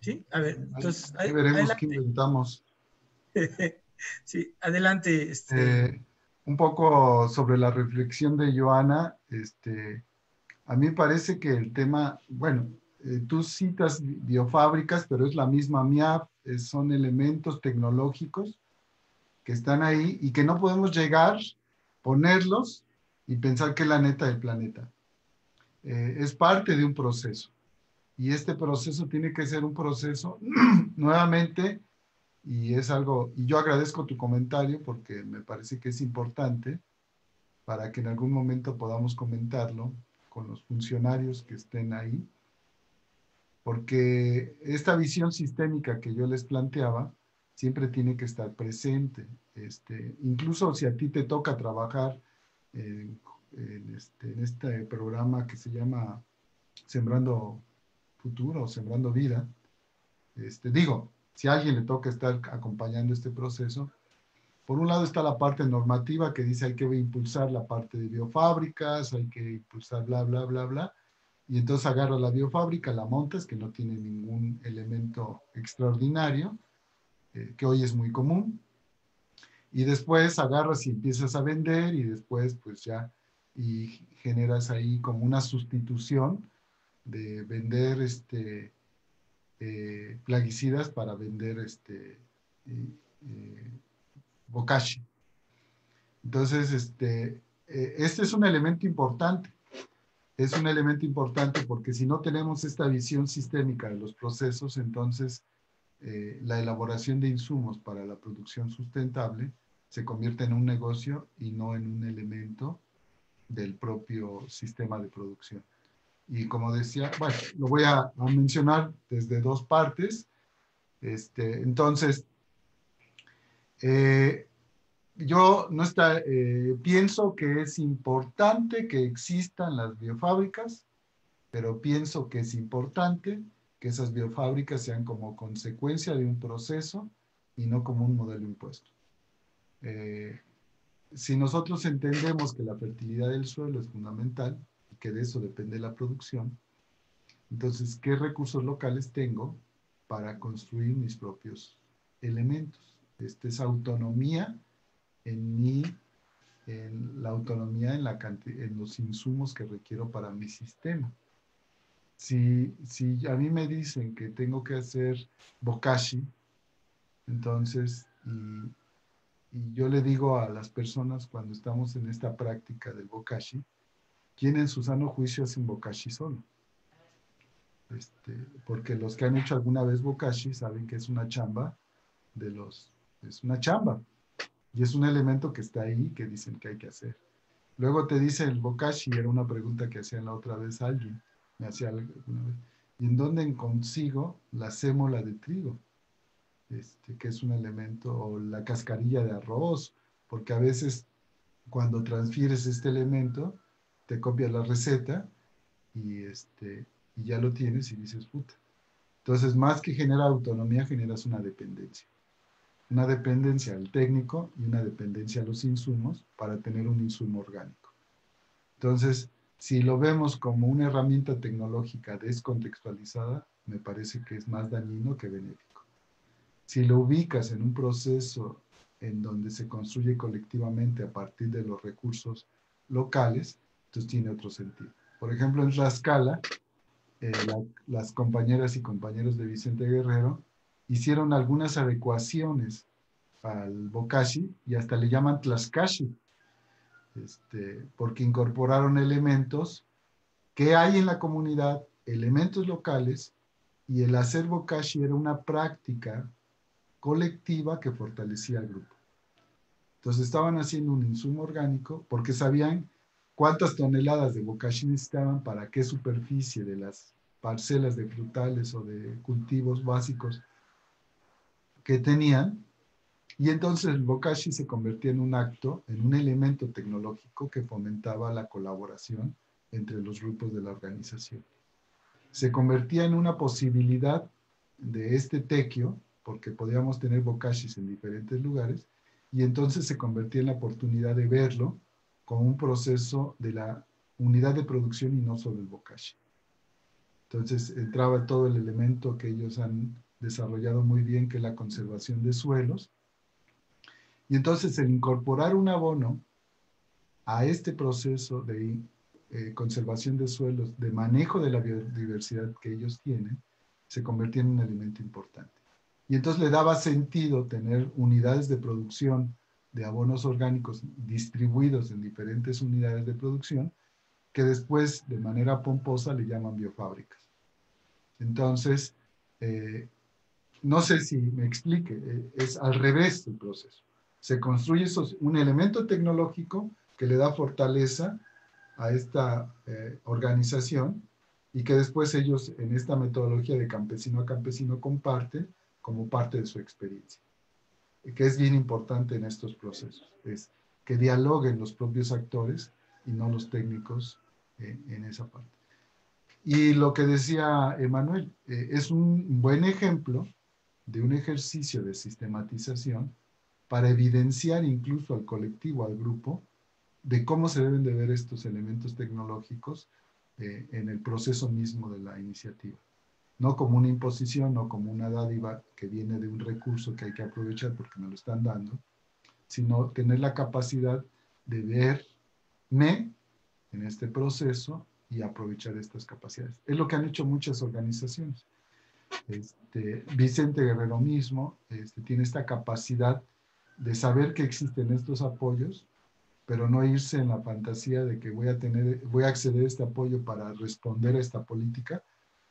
¿Sí? A ver, entonces... Ahí, veremos qué inventamos. Sí, adelante. Este. Eh, un poco sobre la reflexión de Joana, este, a mí parece que el tema, bueno, eh, tú citas biofábricas, pero es la misma MIAP, son elementos tecnológicos que están ahí y que no podemos llegar, ponerlos y pensar que es la neta del planeta. Eh, es parte de un proceso. Y este proceso tiene que ser un proceso nuevamente y es algo, y yo agradezco tu comentario porque me parece que es importante para que en algún momento podamos comentarlo con los funcionarios que estén ahí, porque esta visión sistémica que yo les planteaba siempre tiene que estar presente. Este, incluso si a ti te toca trabajar en, este, en este programa que se llama Sembrando Futuro, Sembrando Vida, este, digo, si a alguien le toca estar acompañando este proceso, por un lado está la parte normativa que dice hay que impulsar la parte de biofábricas, hay que impulsar bla, bla, bla, bla. Y entonces agarra la biofábrica, la montas, que no tiene ningún elemento extraordinario, eh, que hoy es muy común. Y después agarras y empiezas a vender y después pues ya y generas ahí como una sustitución de vender este, eh, plaguicidas para vender este, eh, bokashi. Entonces, este, eh, este es un elemento importante. Es un elemento importante porque si no tenemos esta visión sistémica de los procesos, entonces eh, la elaboración de insumos para la producción sustentable se convierte en un negocio y no en un elemento del propio sistema de producción. Y como decía, bueno, lo voy a, mencionar desde dos partes. Este, entonces, eh, yo no está, eh, pienso que es importante que existan las biofábricas, pero pienso que es importante que esas biofábricas sean como consecuencia de un proceso y no como un modelo impuesto. Eh, si nosotros entendemos que la fertilidad del suelo es fundamental y que de eso depende la producción, entonces, ¿qué recursos locales tengo para construir mis propios elementos? Esta es autonomía en mí, en la autonomía en, la en los insumos que requiero para mi sistema. Si, si a mí me dicen que tengo que hacer bokashi, entonces, y, y yo le digo a las personas cuando estamos en esta práctica del bokashi, ¿quién en su sano juicio hace un bokashi solo? Este, porque los que han hecho alguna vez bokashi saben que es una chamba de los, es una chamba, y es un elemento que está ahí que dicen que hay que hacer. Luego te dice el bokashi, era una pregunta que hacían la otra vez alguien, me hacía alguna vez. ¿Y en dónde consigo la sémola de trigo? Este, que es un elemento, o la cascarilla de arroz, porque a veces cuando transfieres este elemento, te copias la receta y, este, y ya lo tienes y dices, puta. Entonces, más que generar autonomía, generas una dependencia una dependencia al técnico y una dependencia a los insumos para tener un insumo orgánico. Entonces, si lo vemos como una herramienta tecnológica descontextualizada, me parece que es más dañino que benéfico. Si lo ubicas en un proceso en donde se construye colectivamente a partir de los recursos locales, entonces tiene otro sentido. Por ejemplo, en Tlaxcala, eh, las compañeras y compañeros de Vicente Guerrero hicieron algunas adecuaciones al bokashi y hasta le llaman tlaxcashi, este, porque incorporaron elementos que hay en la comunidad, elementos locales, y el hacer bokashi era una práctica colectiva que fortalecía al grupo. Entonces estaban haciendo un insumo orgánico porque sabían cuántas toneladas de bokashi necesitaban para qué superficie de las parcelas de frutales o de cultivos básicos que tenían, y entonces el Bokashi se convertía en un acto, en un elemento tecnológico que fomentaba la colaboración entre los grupos de la organización. Se convertía en una posibilidad de este tequio, porque podíamos tener Bokashis en diferentes lugares, y entonces se convertía en la oportunidad de verlo como un proceso de la unidad de producción y no solo el Bokashi. Entonces entraba todo el elemento que ellos han desarrollado muy bien, que es la conservación de suelos. Y entonces el incorporar un abono a este proceso de eh, conservación de suelos, de manejo de la biodiversidad que ellos tienen, se convertía en un elemento importante. Y entonces le daba sentido tener unidades de producción de abonos orgánicos distribuidos en diferentes unidades de producción, que después de manera pomposa le llaman biofábricas. Entonces, eh, no sé si me explique, eh, es al revés el proceso. Se construye un elemento tecnológico que le da fortaleza a esta eh, organización y que después ellos en esta metodología de campesino a campesino comparten como parte de su experiencia. Que es bien importante en estos procesos, es que dialoguen los propios actores y no los técnicos eh, en esa parte. Y lo que decía Emanuel, es un buen ejemplo de un ejercicio de sistematización para evidenciar incluso al colectivo, al grupo, de cómo se deben de ver estos elementos tecnológicos eh, en el proceso mismo de la iniciativa. No como una imposición, no como una dádiva que viene de un recurso que hay que aprovechar porque me lo están dando, sino tener la capacidad de verme en este proceso y aprovechar estas capacidades. Es lo que han hecho muchas organizaciones. Este, Vicente Guerrero mismo este, tiene esta capacidad de saber que existen estos apoyos, pero no irse en la fantasía de que voy a tener, voy a acceder a este apoyo para responder a esta política,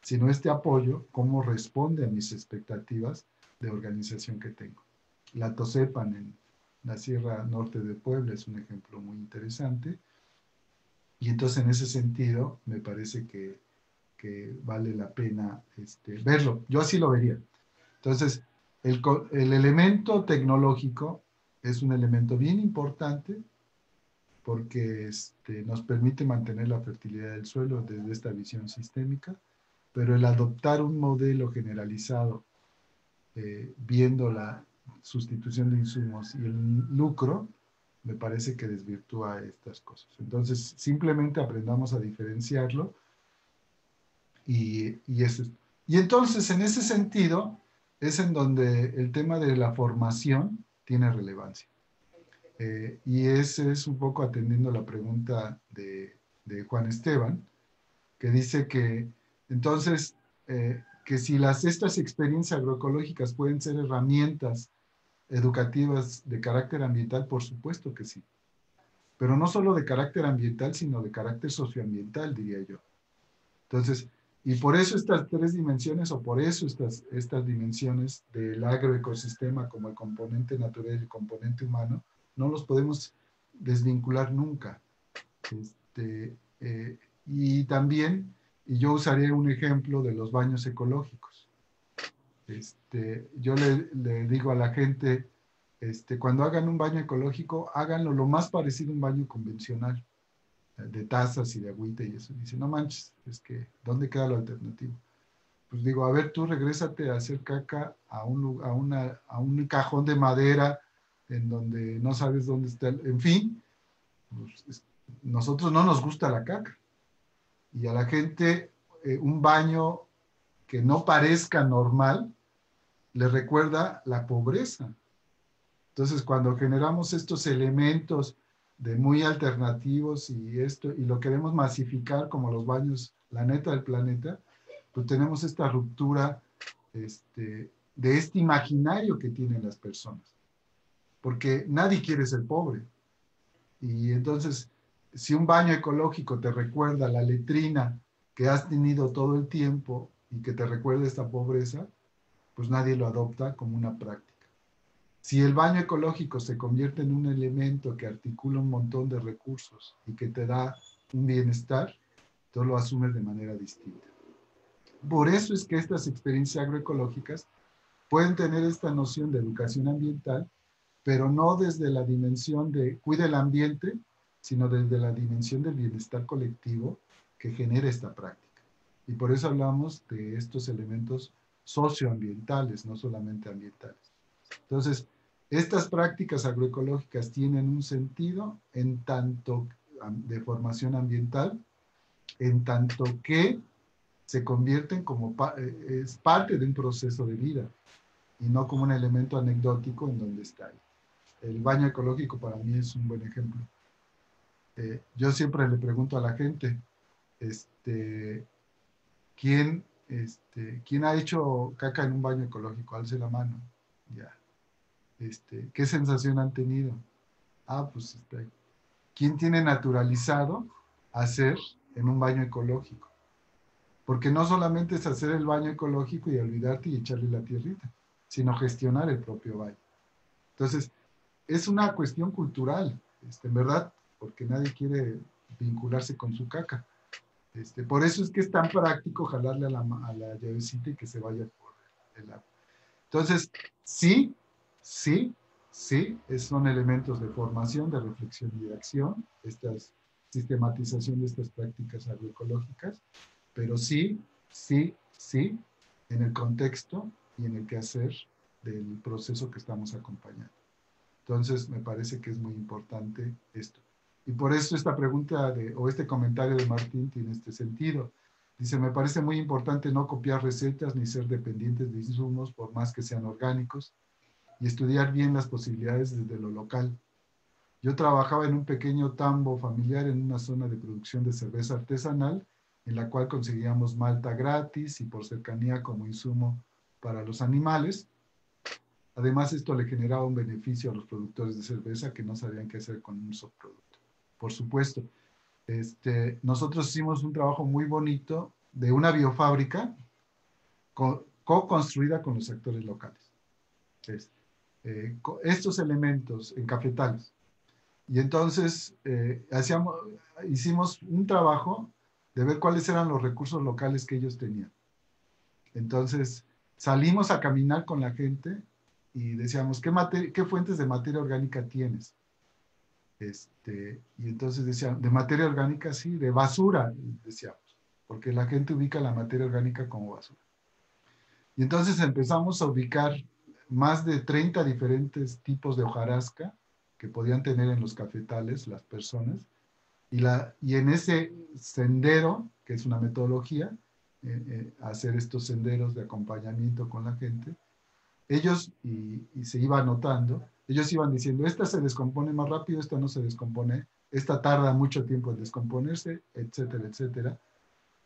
sino este apoyo, cómo responde a mis expectativas de organización que tengo. La TOSEPAN en la Sierra Norte de Puebla es un ejemplo muy interesante. Y entonces en ese sentido me parece que, vale la pena este, verlo. Yo así lo vería. Entonces, el, el elemento tecnológico es un elemento bien importante porque este, nos permite mantener la fertilidad del suelo desde esta visión sistémica, pero el adoptar un modelo generalizado, eh, viendo la sustitución de insumos y el lucro, me parece que desvirtúa estas cosas. Entonces, simplemente aprendamos a diferenciarlo y, y, y entonces, en ese sentido, es en donde el tema de la formación tiene relevancia. Eh, y ese es un poco atendiendo la pregunta de, Juan Esteban, que dice que entonces, eh, que si las, estas experiencias agroecológicas pueden ser herramientas educativas de carácter ambiental, por supuesto que sí. Pero no solo de carácter ambiental, sino de carácter socioambiental, diría yo. Entonces, y por eso estas tres dimensiones, o por eso estas, estas dimensiones del agroecosistema como el componente natural y el componente humano, no los podemos desvincular nunca. Este, eh, y también, y yo usaré un ejemplo de los baños ecológicos. Este, yo le, le, digo a la gente, este, cuando hagan un baño ecológico, háganlo lo más parecido a un baño convencional, de tazas y de agüita y eso. Dice, no manches, es que, ¿dónde queda lo alternativo? Pues digo, a ver, tú regrésate a hacer caca a un, a una, a un cajón de madera en donde no sabes dónde está, el, en fin, pues, nosotros no nos gusta la caca. Y a la gente eh, un baño que no parezca normal le recuerda la pobreza. Entonces, cuando generamos estos elementos de muy alternativos y esto, y lo queremos masificar como los baños, la neta del planeta, pues tenemos esta ruptura este, de este imaginario que tienen las personas porque nadie quiere ser pobre. Y entonces, si un baño ecológico te recuerda la letrina que has tenido todo el tiempo y que te recuerda esta pobreza, pues nadie lo adopta como una práctica. Si el baño ecológico se convierte en un elemento que articula un montón de recursos y que te da un bienestar, tú lo asumes de manera distinta. Por eso es que estas experiencias agroecológicas pueden tener esta noción de educación ambiental pero no desde la dimensión de cuida el ambiente, sino desde la dimensión del bienestar colectivo que genera esta práctica. Y por eso hablamos de estos elementos socioambientales, no solamente ambientales. Entonces, estas prácticas agroecológicas tienen un sentido en tanto de formación ambiental, en tanto que se convierten como eh, es parte de un proceso de vida y no como un elemento anecdótico en donde está el baño ecológico para mí es un buen ejemplo. Eh, yo siempre le pregunto a la gente, este, ¿quién, este, ¿quién ha hecho caca en un baño ecológico? Alce la mano. Ya. Este, ¿Qué sensación han tenido? Ah, pues está ahí. ¿Quién tiene naturalizado hacer en un baño ecológico? Porque no solamente es hacer el baño ecológico y olvidarte y echarle la tierrita, sino gestionar el propio baño. Entonces, es una cuestión cultural, este, en verdad, porque nadie quiere vincularse con su caca. Este, por eso es que es tan práctico jalarle a la, a la llavecita y que se vaya por el agua. Entonces, sí, sí, sí, son elementos de formación, de reflexión y de acción, esta sistematización de estas prácticas agroecológicas, pero sí, sí, sí, en el contexto y en el quehacer del proceso que estamos acompañando. Entonces, me parece que es muy importante esto. Y por eso esta pregunta o este comentario de Martín tiene este sentido. Dice, me parece muy importante no copiar recetas ni ser dependientes de insumos por más que sean orgánicos y estudiar bien las posibilidades desde lo local. Yo trabajaba en un pequeño tambo familiar en una zona de producción de cerveza artesanal en la cual conseguíamos malta gratis y por cercanía como insumo para los animales. Además, esto le generaba un beneficio a los productores de cerveza que no sabían qué hacer con un subproducto. Por supuesto, este, nosotros hicimos un trabajo muy bonito de una biofábrica co-construida con los actores locales. Este, eh, estos elementos en cafetales. Y entonces eh, hacíamos, hicimos un trabajo de ver cuáles eran los recursos locales que ellos tenían. Entonces salimos a caminar con la gente y decíamos, ¿qué, qué fuentes de materia orgánica tienes? Este, y entonces decían, de materia orgánica sí, de basura, decíamos, porque la gente ubica la materia orgánica como basura. Y entonces empezamos a ubicar más de 30 diferentes tipos de hojarasca que podían tener en los cafetales las personas. Y, la, y en ese sendero, que es una metodología, eh, eh, hacer estos senderos de acompañamiento con la gente, ellos, y, y, se iba anotando, ellos iban diciendo, esta se descompone más rápido, esta no se descompone, esta tarda mucho tiempo en descomponerse, etcétera, etcétera.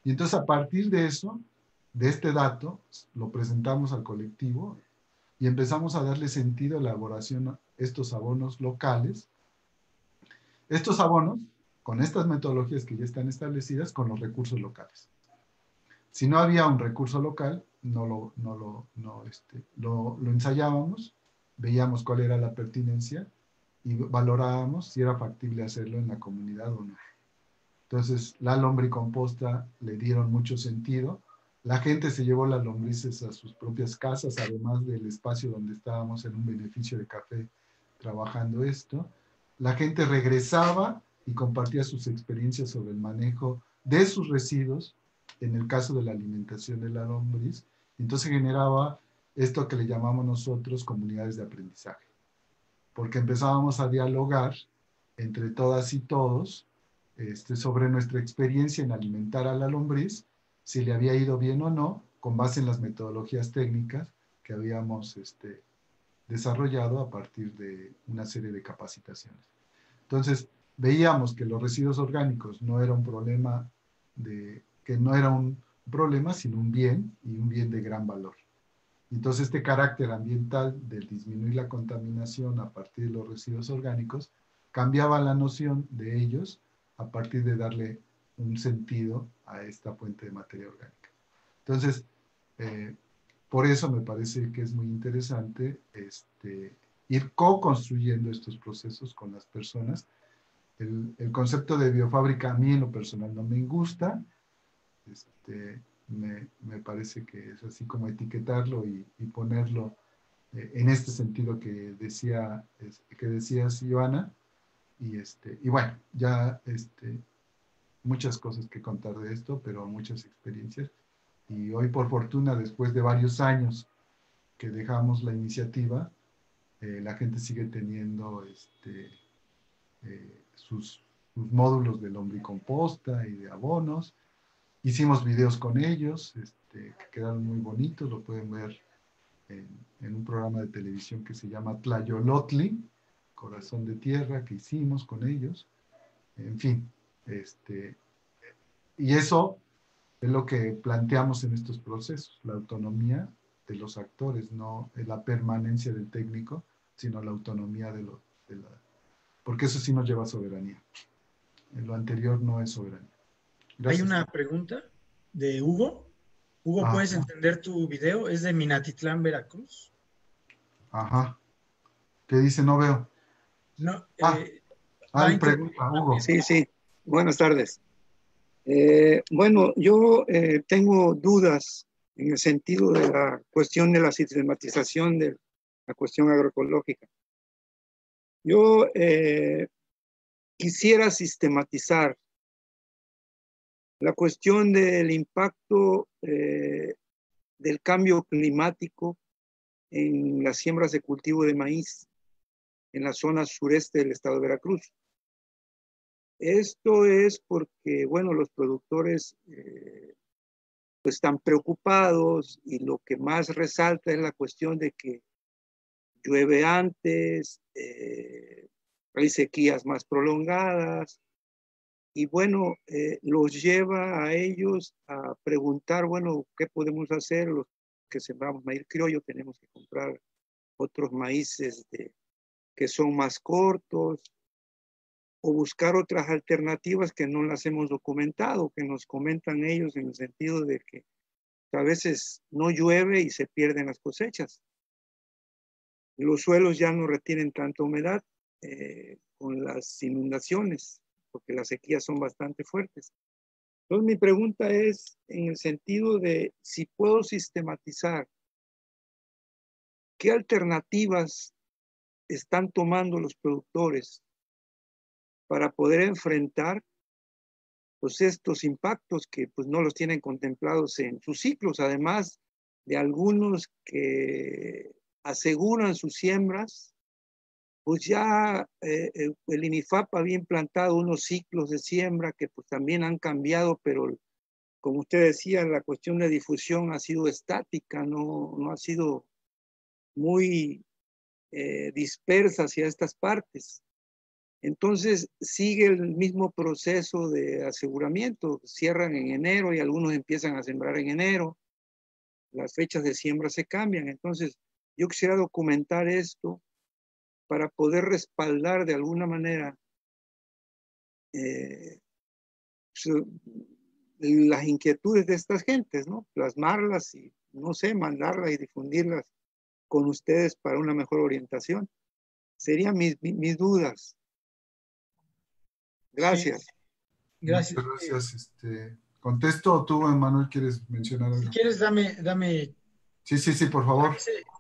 Y entonces a partir de eso, de este dato, lo presentamos al colectivo y empezamos a darle sentido a la elaboración a estos abonos locales. Estos abonos, con estas metodologías que ya están establecidas, con los recursos locales. Si no había un recurso local, no lo, no lo, no, este, lo, lo ensayábamos, veíamos cuál era la pertinencia y valorábamos si era factible hacerlo en la comunidad o no. Entonces, la lombricomposta le dieron mucho sentido la gente se llevó las lombrices a sus propias casas, además del espacio donde estábamos en un beneficio de café trabajando esto. La gente regresaba y compartía sus experiencias sobre el manejo de sus residuos, en el caso de la alimentación de la lombriz. Entonces generaba esto que le llamamos nosotros comunidades de aprendizaje, porque empezábamos a dialogar entre todas y todos este, sobre nuestra experiencia en alimentar a la lombriz si le había ido bien o no, con base en las metodologías técnicas que habíamos este, desarrollado a partir de una serie de capacitaciones. Entonces, veíamos que los residuos orgánicos no era un problema de, que no era un problema, sino un bien y un bien de gran valor. Entonces, este carácter ambiental del disminuir la contaminación a partir de los residuos orgánicos cambiaba la noción de ellos a partir de darle un sentido a esta fuente de materia orgánica. Entonces, eh, por eso me parece que es muy interesante este, ir co-construyendo estos procesos con las personas. El, concepto de biofábrica a mí en lo personal no me gusta. Este, me, me, parece que es así como etiquetarlo y, ponerlo eh, en este sentido que, decía, que decías, Joana. Y, este, y bueno, ya este, muchas cosas que contar de esto, pero muchas experiencias. Y hoy, por fortuna, después de varios años que dejamos la iniciativa, eh, la gente sigue teniendo este, eh, sus, módulos de lombricomposta y de abonos. Hicimos videos con ellos, este, que quedaron muy bonitos, lo pueden ver en, en, un programa de televisión que se llama Tlayolotli, Corazón de Tierra, que hicimos con ellos. En fin, este, y eso es lo que planteamos en estos procesos, la autonomía de los actores, no la permanencia del técnico, sino la autonomía de, lo, de la... Porque eso sí nos lleva a soberanía. En lo anterior no es soberanía. Hay una pregunta de Hugo. Hugo, ah, ¿puedes entender tu video? Es de Minatitlán, Veracruz. Ajá. ¿Qué dice? No veo. No. Ah, eh, hay pregunta, Hugo. Sí, sí. Buenas tardes. Eh, bueno, yo eh, tengo dudas en el sentido de la cuestión de la sistematización de la cuestión agroecológica. Yo eh, quisiera sistematizar la cuestión del impacto del cambio climático en las siembras de cultivo de maíz. en la zona sureste del estado de Veracruz. Esto es porque, bueno, los productores eh, pues están preocupados y lo que más resalta es la cuestión de que llueve antes, eh, hay sequías más prolongadas y bueno, eh, los lleva a ellos a preguntar, bueno, ¿qué podemos hacer? Los que sembramos maíz criollo tenemos que comprar otros maíces de, que son más cortos o buscar otras alternativas que no las hemos documentado, que nos comentan ellos en el sentido de que a veces no llueve y se pierden las cosechas. Los suelos ya no retienen tanta humedad eh, con las inundaciones, porque las sequías son bastante fuertes. Entonces mi pregunta es en el sentido de si puedo sistematizar qué alternativas están tomando los productores para poder enfrentar pues estos impactos que pues no los tienen contemplados en sus ciclos, además de algunos que aseguran sus siembras, pues ya eh, eh, el INIFAP había implantado unos ciclos de siembra que pues también han cambiado, pero como usted decía, la cuestión de difusión ha sido estática, no, no ha sido muy eh, dispersa hacia estas partes. Entonces sigue el mismo proceso de aseguramiento, cierran en enero y algunos empiezan a sembrar en enero, las fechas de siembra se cambian, entonces yo quisiera documentar esto para poder respaldar de alguna manera eh, las inquietudes de estas gentes, ¿no? Plasmarlas y, no sé, mandarlas y difundirlas con ustedes para una mejor orientación. Serían mis, mis dudas. Gracias. Gracias. gracias. Este, ¿Contesto tú, Manuel, quieres mencionar algo? Si quieres, dame, dame. Sí, sí, sí, por favor.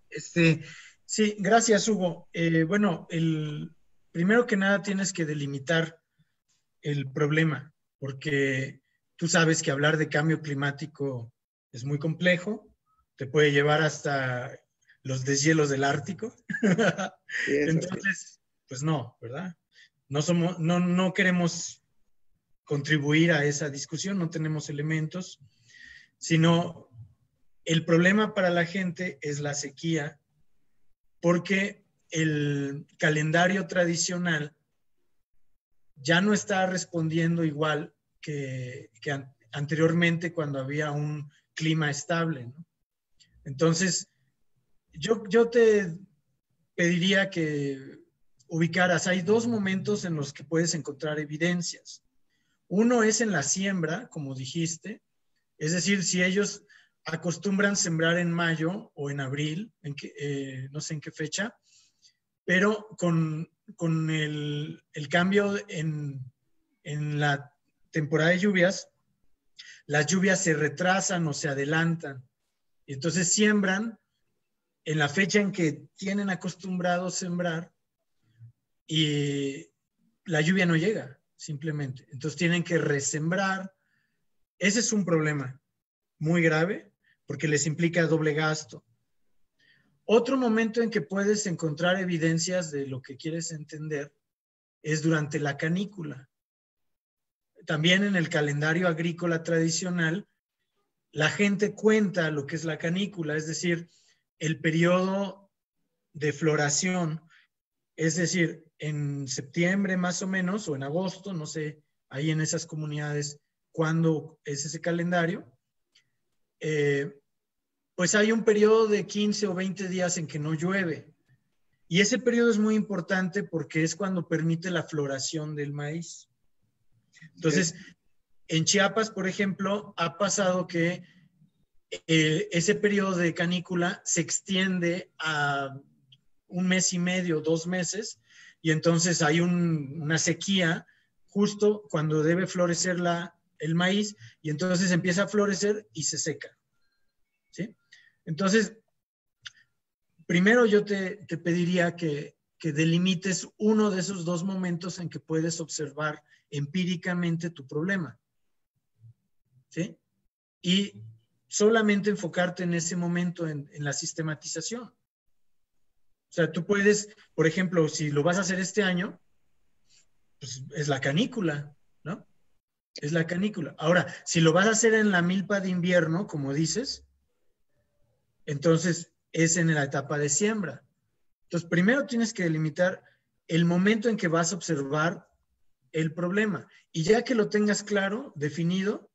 Este, sí, gracias, Hugo. Eh, bueno, el, primero que nada tienes que delimitar el problema, porque tú sabes que hablar de cambio climático es muy complejo, te puede llevar hasta los deshielos del Ártico. Entonces, pues no, ¿verdad? No, somos, no, no queremos contribuir a esa discusión, no tenemos elementos, sino el problema para la gente es la sequía, porque el calendario tradicional ya no está respondiendo igual que, anteriormente cuando había un clima estable. Entonces, yo, yo te pediría que ubicaras, hay dos momentos en los que puedes encontrar evidencias. Uno es en la siembra, como dijiste, es decir, si ellos acostumbran sembrar en mayo o en abril, en que, eh, no sé en qué fecha, pero con, el, cambio en, en la temporada de lluvias, las lluvias se retrasan o se adelantan. Entonces siembran en la fecha en que tienen acostumbrado sembrar y la lluvia no llega, simplemente. Entonces tienen que resembrar. Ese es un problema muy grave porque les implica doble gasto. Otro momento en que puedes encontrar evidencias de lo que quieres entender es durante la canícula. También en el calendario agrícola tradicional, la gente cuenta lo que es la canícula, es decir, el periodo de floración, es decir, en septiembre más o menos, o en agosto, no sé, ahí en esas comunidades, cuándo es ese calendario, eh, pues hay un periodo de 15 o 20 días en que no llueve. Y ese periodo es muy importante porque es cuando permite la floración del maíz. Entonces, en Chiapas, por ejemplo, ha pasado que eh, ese periodo de canícula se extiende a un mes y medio, dos meses, y entonces hay una sequía justo cuando debe florecer la, el maíz y entonces empieza a florecer y se seca. ¿sí? Entonces, primero yo te, pediría que, que delimites uno de esos dos momentos en que puedes observar empíricamente tu problema. ¿sí? Y solamente enfocarte en ese momento en, en la sistematización. O sea, tú puedes, por ejemplo, si lo vas a hacer este año, pues es la canícula, ¿no? Es la canícula. Ahora, si lo vas a hacer en la milpa de invierno, como dices, entonces es en la etapa de siembra. Entonces, primero tienes que delimitar el momento en que vas a observar el problema. Y ya que lo tengas claro, definido,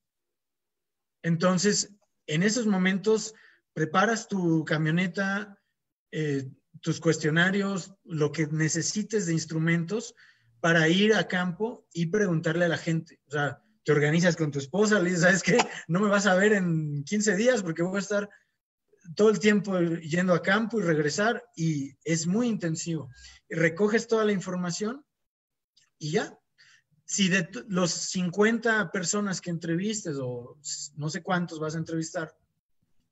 entonces en esos momentos preparas tu camioneta, eh, tus cuestionarios, lo que necesites de instrumentos para ir a campo y preguntarle a la gente. O sea, te organizas con tu esposa, le dices, ¿sabes qué? No me vas a ver en 15 días porque voy a estar todo el tiempo yendo a campo y regresar y es muy intensivo. Recoges toda la información y ya. Si de los 50 personas que entrevistes o no sé cuántos vas a entrevistar,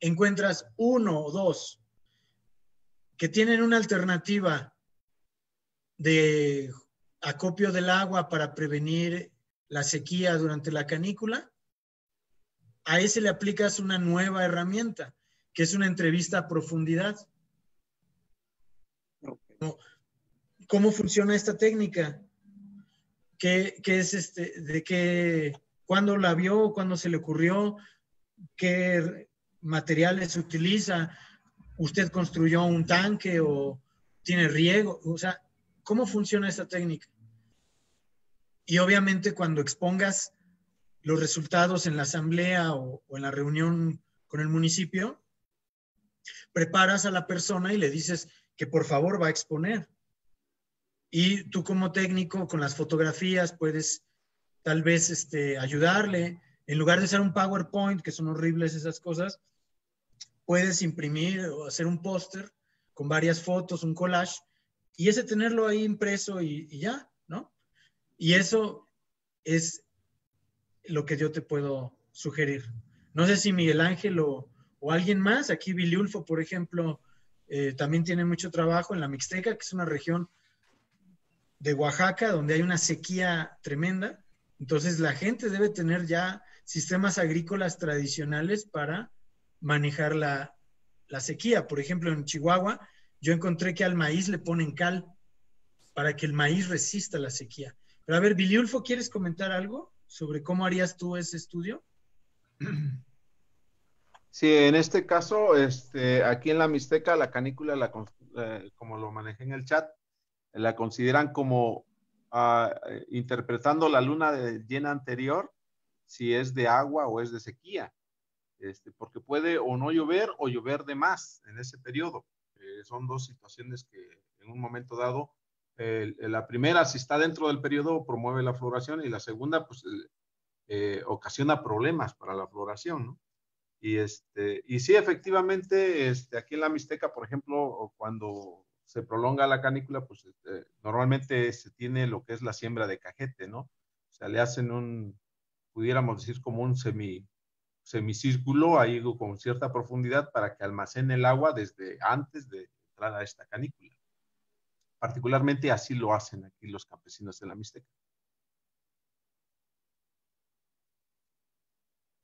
encuentras uno o dos que tienen una alternativa de acopio del agua para prevenir la sequía durante la canícula, a ese le aplicas una nueva herramienta, que es una entrevista a profundidad. ¿Cómo funciona esta técnica? ¿Qué, es este, de qué, cuándo la vio, cuándo se le ocurrió, qué materiales utiliza, usted construyó un tanque o tiene riego, o sea, ¿cómo funciona esta técnica? Y obviamente cuando expongas los resultados en la asamblea o, en la reunión con el municipio, preparas a la persona y le dices que por favor va a exponer. Y tú como técnico con las fotografías puedes tal vez este, ayudarle. En lugar de hacer un PowerPoint, que son horribles esas cosas, puedes imprimir o hacer un póster con varias fotos, un collage, y ese tenerlo ahí impreso y, ya, ¿no? Y eso es lo que yo te puedo sugerir. No sé si Miguel Ángel o, alguien más, aquí Biliulfo, por ejemplo, eh, también tiene mucho trabajo en la Mixteca, que es una región de Oaxaca donde hay una sequía tremenda. Entonces la gente debe tener ya sistemas agrícolas tradicionales para manejar la, sequía. Por ejemplo, en Chihuahua, yo encontré que al maíz le ponen cal para que el maíz resista la sequía. Pero a ver, Biliulfo, ¿quieres comentar algo sobre cómo harías tú ese estudio? Sí, en este caso, este, aquí en la Mixteca, la canícula, la, eh, como lo manejé en el chat, la consideran como ah, eh, interpretando la luna de llena anterior, si es de agua o es de sequía. Este, porque puede o no llover o llover de más en ese periodo. Eh, son dos situaciones que en un momento dado, la primera, si está dentro del periodo, promueve la floración y la segunda, pues, eh, ocasiona problemas para la floración, ¿no? Y, este, y sí, efectivamente, este, aquí en la Mixteca, por ejemplo, cuando se prolonga la canícula, pues este, normalmente se tiene lo que es la siembra de cajete, ¿no? O sea, le hacen un, pudiéramos decir, como un semi, semicírculo ahí con cierta profundidad para que almacene el agua desde antes de entrar a esta canícula. Particularmente así lo hacen aquí los campesinos de la Mixteca.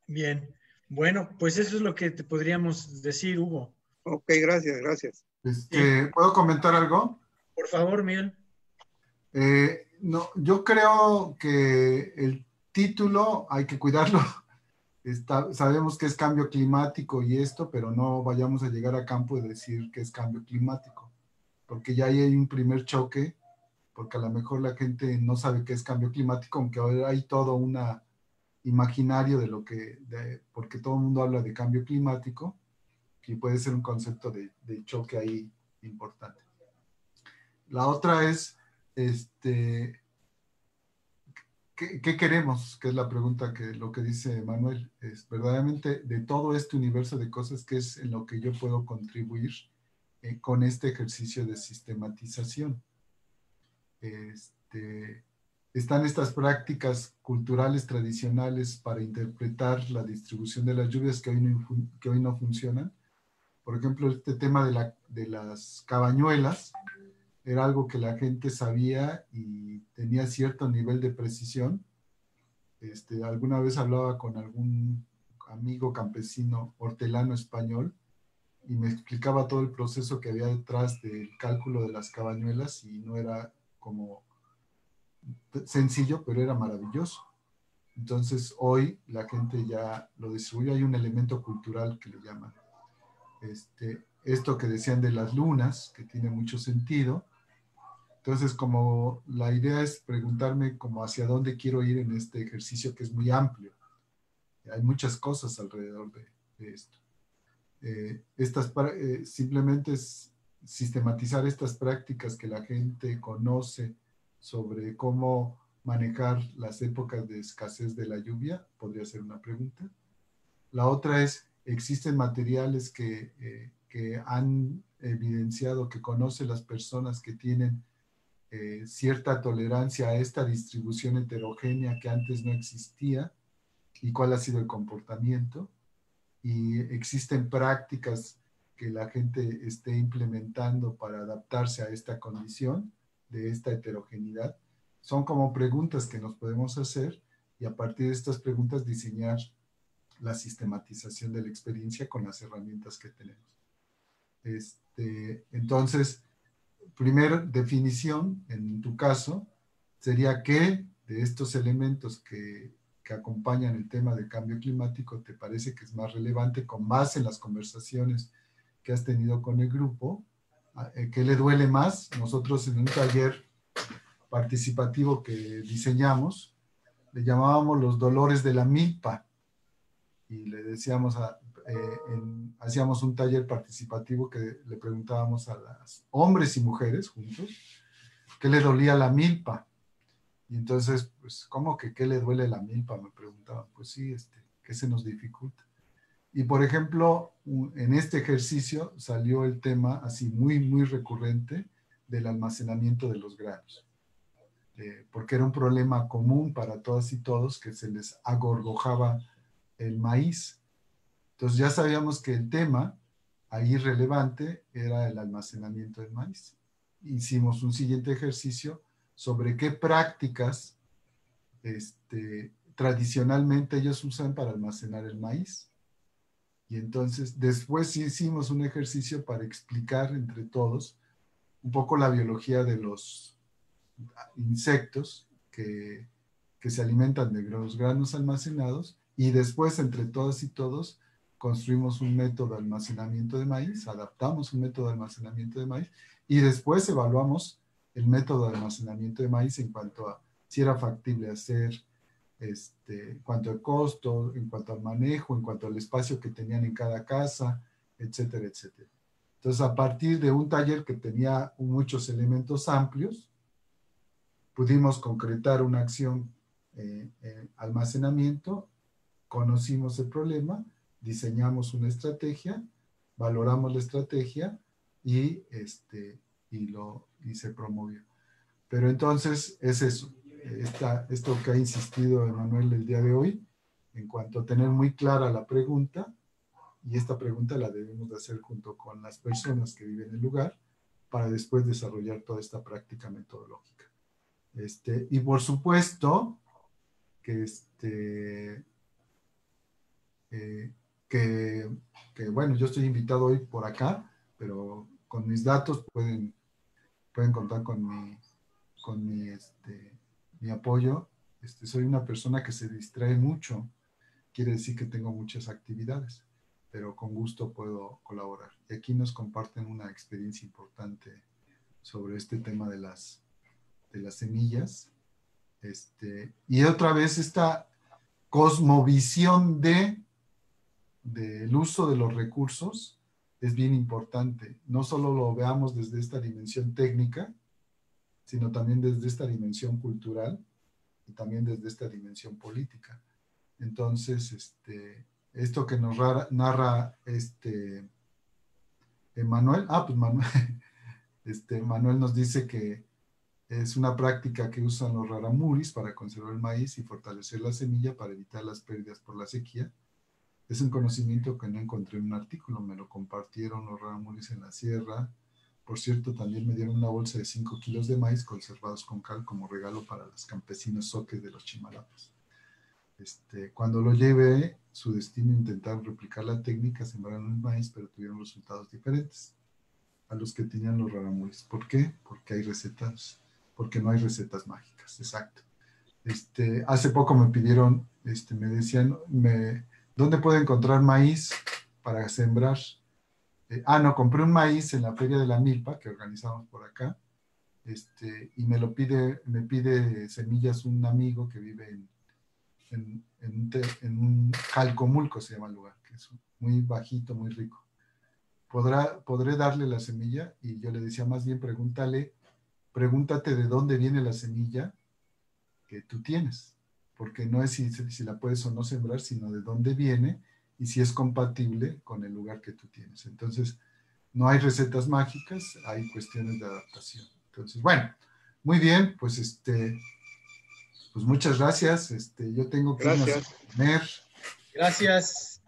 Bien, bueno, pues eso es lo que te podríamos decir, Hugo. Ok, gracias, gracias. Este, ¿Puedo comentar algo? Por favor, Miguel. Eh, no, yo creo que el título hay que cuidarlo sabemos que es cambio climático y esto, pero no vayamos a llegar a campo y decir que es cambio climático, porque ya hay un primer choque, porque a lo mejor la gente no sabe qué es cambio climático, aunque ahora hay todo un imaginario de lo que, porque todo el mundo habla de cambio climático, y puede ser un concepto de, de choque ahí importante. La otra es, este, ¿qué, queremos? Que es la pregunta que lo que dice Manuel. Es verdaderamente de todo este universo de cosas, ¿qué es en lo que yo puedo contribuir eh, con este ejercicio de sistematización? Este, están estas prácticas culturales tradicionales para interpretar la distribución de las lluvias que hoy no, que hoy no funcionan. Por ejemplo, este tema de, la, de las cabañuelas, era algo que la gente sabía y tenía cierto nivel de precisión. Este, alguna vez hablaba con algún amigo campesino hortelano español y me explicaba todo el proceso que había detrás del cálculo de las cabañuelas y no era como sencillo, pero era maravilloso. Entonces hoy la gente ya lo distribuye, hay un elemento cultural que le llaman. Este, esto que decían de las lunas, que tiene mucho sentido. Entonces, como la idea es preguntarme como hacia dónde quiero ir en este ejercicio que es muy amplio. Hay muchas cosas alrededor de esto. Eh, estas, eh, simplemente es sistematizar estas prácticas que la gente conoce sobre cómo manejar las épocas de escasez de la lluvia, podría ser una pregunta. La otra es, ¿existen materiales que, eh, que han evidenciado, que conocen las personas que tienen cierta tolerancia a esta distribución heterogénea que antes no existía? ¿Y cuál ha sido el comportamiento? y existen prácticas que la gente esté implementando para adaptarse a esta condición de esta heterogeneidad. Son como preguntas que nos podemos hacer y a partir de estas preguntas diseñar la sistematización de la experiencia con las herramientas que tenemos. Este, entonces, primera definición, en tu caso, sería que de estos elementos que acompañan el tema del cambio climático te parece que es más relevante con más en las conversaciones que has tenido con el grupo? Eh, ¿Qué le duele más? Nosotros en un taller participativo que diseñamos, le llamábamos los dolores de la milpa y le decíamos, a, eh, hacíamos un taller participativo que le preguntábamos a los hombres y mujeres juntos qué le dolía la milpa y entonces, pues, ¿cómo que qué le duele la milpa? Me preguntaban. Pues sí, este, ¿qué se nos dificulta? Y por ejemplo, en este ejercicio salió el tema así muy, muy recurrente del almacenamiento de los granos. Eh, porque era un problema común para todas y todos que se les agorgojaba el maíz. Entonces ya sabíamos que el tema ahí relevante era el almacenamiento del maíz. Hicimos un siguiente ejercicio sobre qué prácticas este, tradicionalmente ellos usan para almacenar el maíz. Y entonces después hicimos un ejercicio para explicar entre todos un poco la biología de los insectos que, que se alimentan de los granos almacenados y después entre todas y todos construimos un método de almacenamiento de maíz, adaptamos un método de almacenamiento de maíz y después evaluamos el método de almacenamiento de maíz en cuanto a si era factible hacer, este, en cuanto al costo, en cuanto al manejo, en cuanto al espacio que tenían en cada casa, etcétera, etcétera. Entonces, a partir de un taller que tenía muchos elementos amplios, pudimos concretar una acción eh, eh, almacenamiento, conocimos el problema, diseñamos una estrategia, valoramos la estrategia y, este, y lo, y se promovió. Pero entonces es eso, esto que ha insistido Emanuel el día de hoy, en cuanto a tener muy clara la pregunta, y esta pregunta la debemos de hacer junto con las personas que viven en el lugar, para después desarrollar toda esta práctica metodológica. Este, y por supuesto que, este, eh, que, que, bueno, yo estoy invitado hoy por acá, pero con mis datos pueden pueden contar con mi, con mi, este, mi apoyo. Este, soy una persona que se distrae mucho, quiere decir que tengo muchas actividades, pero con gusto puedo colaborar. Y aquí nos comparten una experiencia importante sobre este tema de las, de las semillas. Este, y otra vez esta cosmovisión de del uso de los recursos es bien importante. No solo lo veamos desde esta dimensión técnica, sino también desde esta dimensión cultural y también desde esta dimensión política. Entonces, este, esto que nos narra este Manuel, ah, pues Manuel, este, Manuel nos dice que es una práctica que usan los raramuris para conservar el maíz y fortalecer la semilla para evitar las pérdidas por la sequía es un conocimiento que no encontré en un artículo, me lo compartieron los Ramones en la sierra. Por cierto, también me dieron una bolsa de 5 kilos de maíz conservados con cal como regalo para los campesinos soques de los Chimalapas. Este, cuando lo llevé, su destino intentaron replicar la técnica, sembraron el maíz, pero tuvieron resultados diferentes a los que tenían los raramuris. ¿Por qué? Porque hay recetas, porque no hay recetas mágicas, exacto. Este, hace poco me pidieron, este, me decían, me, ¿dónde puedo encontrar maíz para sembrar? Eh, ah, no, compré un maíz en la feria de la milpa que organizamos por acá, este, y me lo pide, me pide semillas un amigo que vive en, un, calcomulco, se llama el lugar, que es muy bajito, muy rico. ¿Podrá, podré darle la semilla y yo le decía más bien pregúntale, pregúntate de dónde viene la semilla que tú tienes, porque no es si, si la puedes o no sembrar, sino de dónde viene y si es compatible con el lugar que tú tienes. Entonces, no hay recetas mágicas, hay cuestiones de adaptación. Entonces, bueno, muy bien, pues este, pues muchas gracias. Este, yo tengo que gracias. comer. Gracias.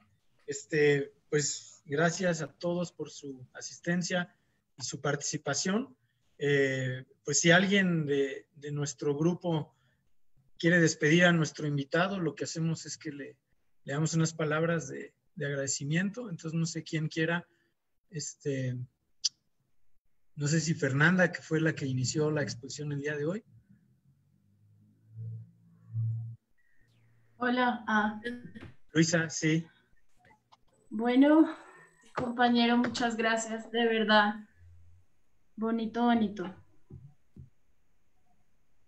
Este, pues gracias a todos por su asistencia y su participación. Eh, pues si alguien de, de nuestro grupo quiere despedir a nuestro invitado, lo que hacemos es que le, le damos unas palabras de, agradecimiento. Entonces, no sé quién quiera, este, no sé si Fernanda, que fue la que inició la exposición el día de hoy. Hola. Ah. Luisa, sí. Bueno, compañero, muchas gracias, de verdad. Bonito, bonito.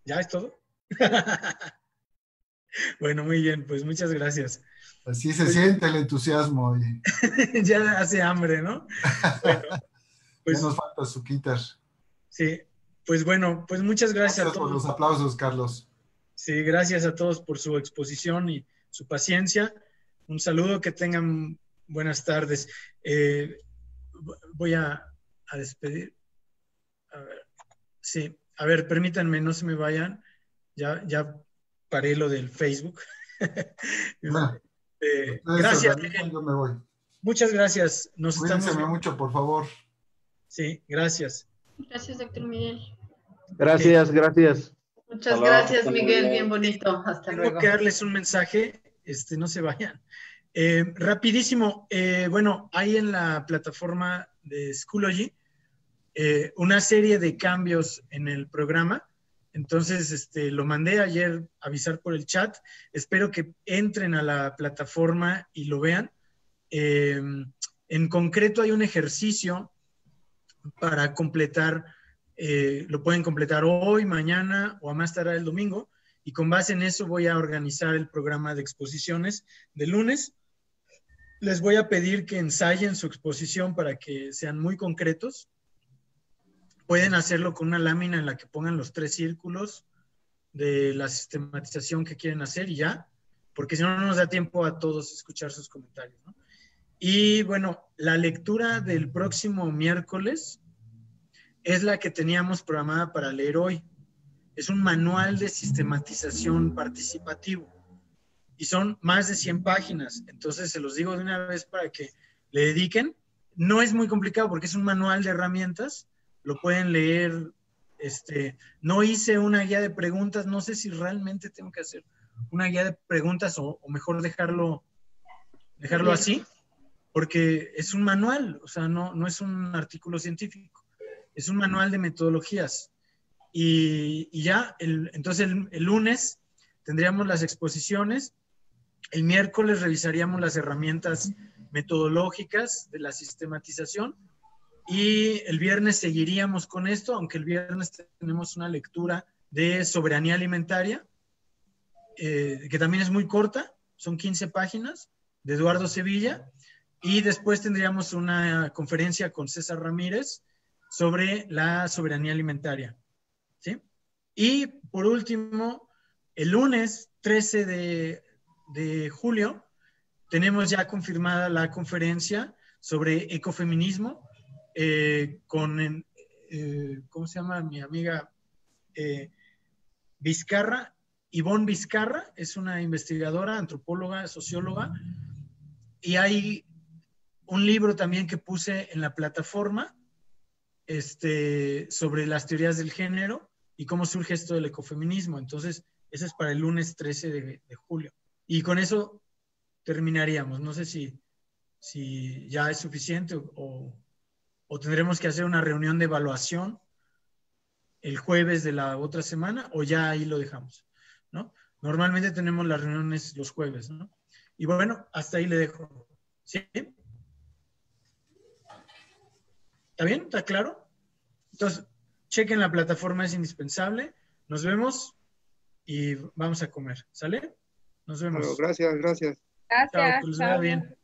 ¿Ya es todo? bueno, muy bien, pues muchas gracias. Así se siente el entusiasmo. ya hace hambre, ¿no? Bueno, pues, ya nos falta suquitas. Sí, pues bueno, pues muchas gracias, a todos. por los aplausos, Carlos. Sí, gracias a todos por su exposición y su paciencia. Un saludo, que tengan buenas tardes. Eh, voy a, a, despedir. A ver, sí, a ver, permítanme, no se me vayan. Ya, ya paré lo del Facebook. Eh, gracias. Muchas gracias. Nos estamos... mucho, por favor. Sí, gracias. Gracias, doctor Miguel. Gracias, gracias. Muchas gracias, Miguel. Bien bonito. Hasta luego. Tengo que darles un mensaje. Este, no se vayan. Eh, rapidísimo. Eh, bueno, hay en la plataforma de Schoology una serie de cambios en el programa entonces, este, lo mandé ayer avisar por el chat. Espero que entren a la plataforma y lo vean. Em, en concreto, hay un ejercicio para completar, eh, lo pueden completar hoy, mañana o a más tardar el domingo. Y con base en eso voy a organizar el programa de exposiciones de lunes. Les voy a pedir que ensayen su exposición para que sean muy concretos Pueden hacerlo con una lámina en la que pongan los tres círculos de la sistematización que quieren hacer y ya, porque si no, no nos da tiempo a todos escuchar sus comentarios. Y bueno, la lectura del próximo miércoles es la que teníamos programada para leer hoy. Es un manual de sistematización participativo y son más de 100 páginas. Entonces, se los digo de una vez para que le dediquen. No es muy complicado porque es un manual de herramientas lo pueden leer. Este, no hice una guía de preguntas, no sé si realmente tengo que hacer una guía de preguntas o, mejor dejarlo, dejarlo así, porque es un manual, o sea, no, no es un artículo científico, es un manual de metodologías. Y, ya, el, entonces el lunes tendríamos las exposiciones, el miércoles revisaríamos las herramientas metodológicas de la sistematización y el viernes seguiríamos con esto, aunque el viernes tenemos una lectura de soberanía alimentaria, eh, que también es muy corta, son 15 páginas, de Eduardo Sevilla. Y después tendríamos una conferencia con César Ramírez sobre la soberanía alimentaria. ¿sí? Y por último, el lunes 13 de, de julio tenemos ya confirmada la conferencia sobre ecofeminismo eh, con, eh, ¿cómo se llama mi amiga? Eh, Vizcarra, Ivonne Vizcarra, es una investigadora, antropóloga, socióloga, y hay un libro también que puse en la plataforma este, sobre las teorías del género y cómo surge esto del ecofeminismo. Entonces, ese es para el lunes 13 de, julio. Y con eso terminaríamos. No sé si, si ya es suficiente o, o tendremos que hacer una reunión de evaluación el jueves de la otra semana o ya ahí lo dejamos, ¿no? Normalmente tenemos las reuniones los jueves, ¿no? Y bueno, hasta ahí le dejo. ¿Sí? ¿Está bien? ¿Está claro? Entonces, chequen la plataforma, es indispensable. Nos vemos y vamos a comer. ¿Sale? Nos vemos. gracias, gracias. Gracias. Chao, que les vaya bien.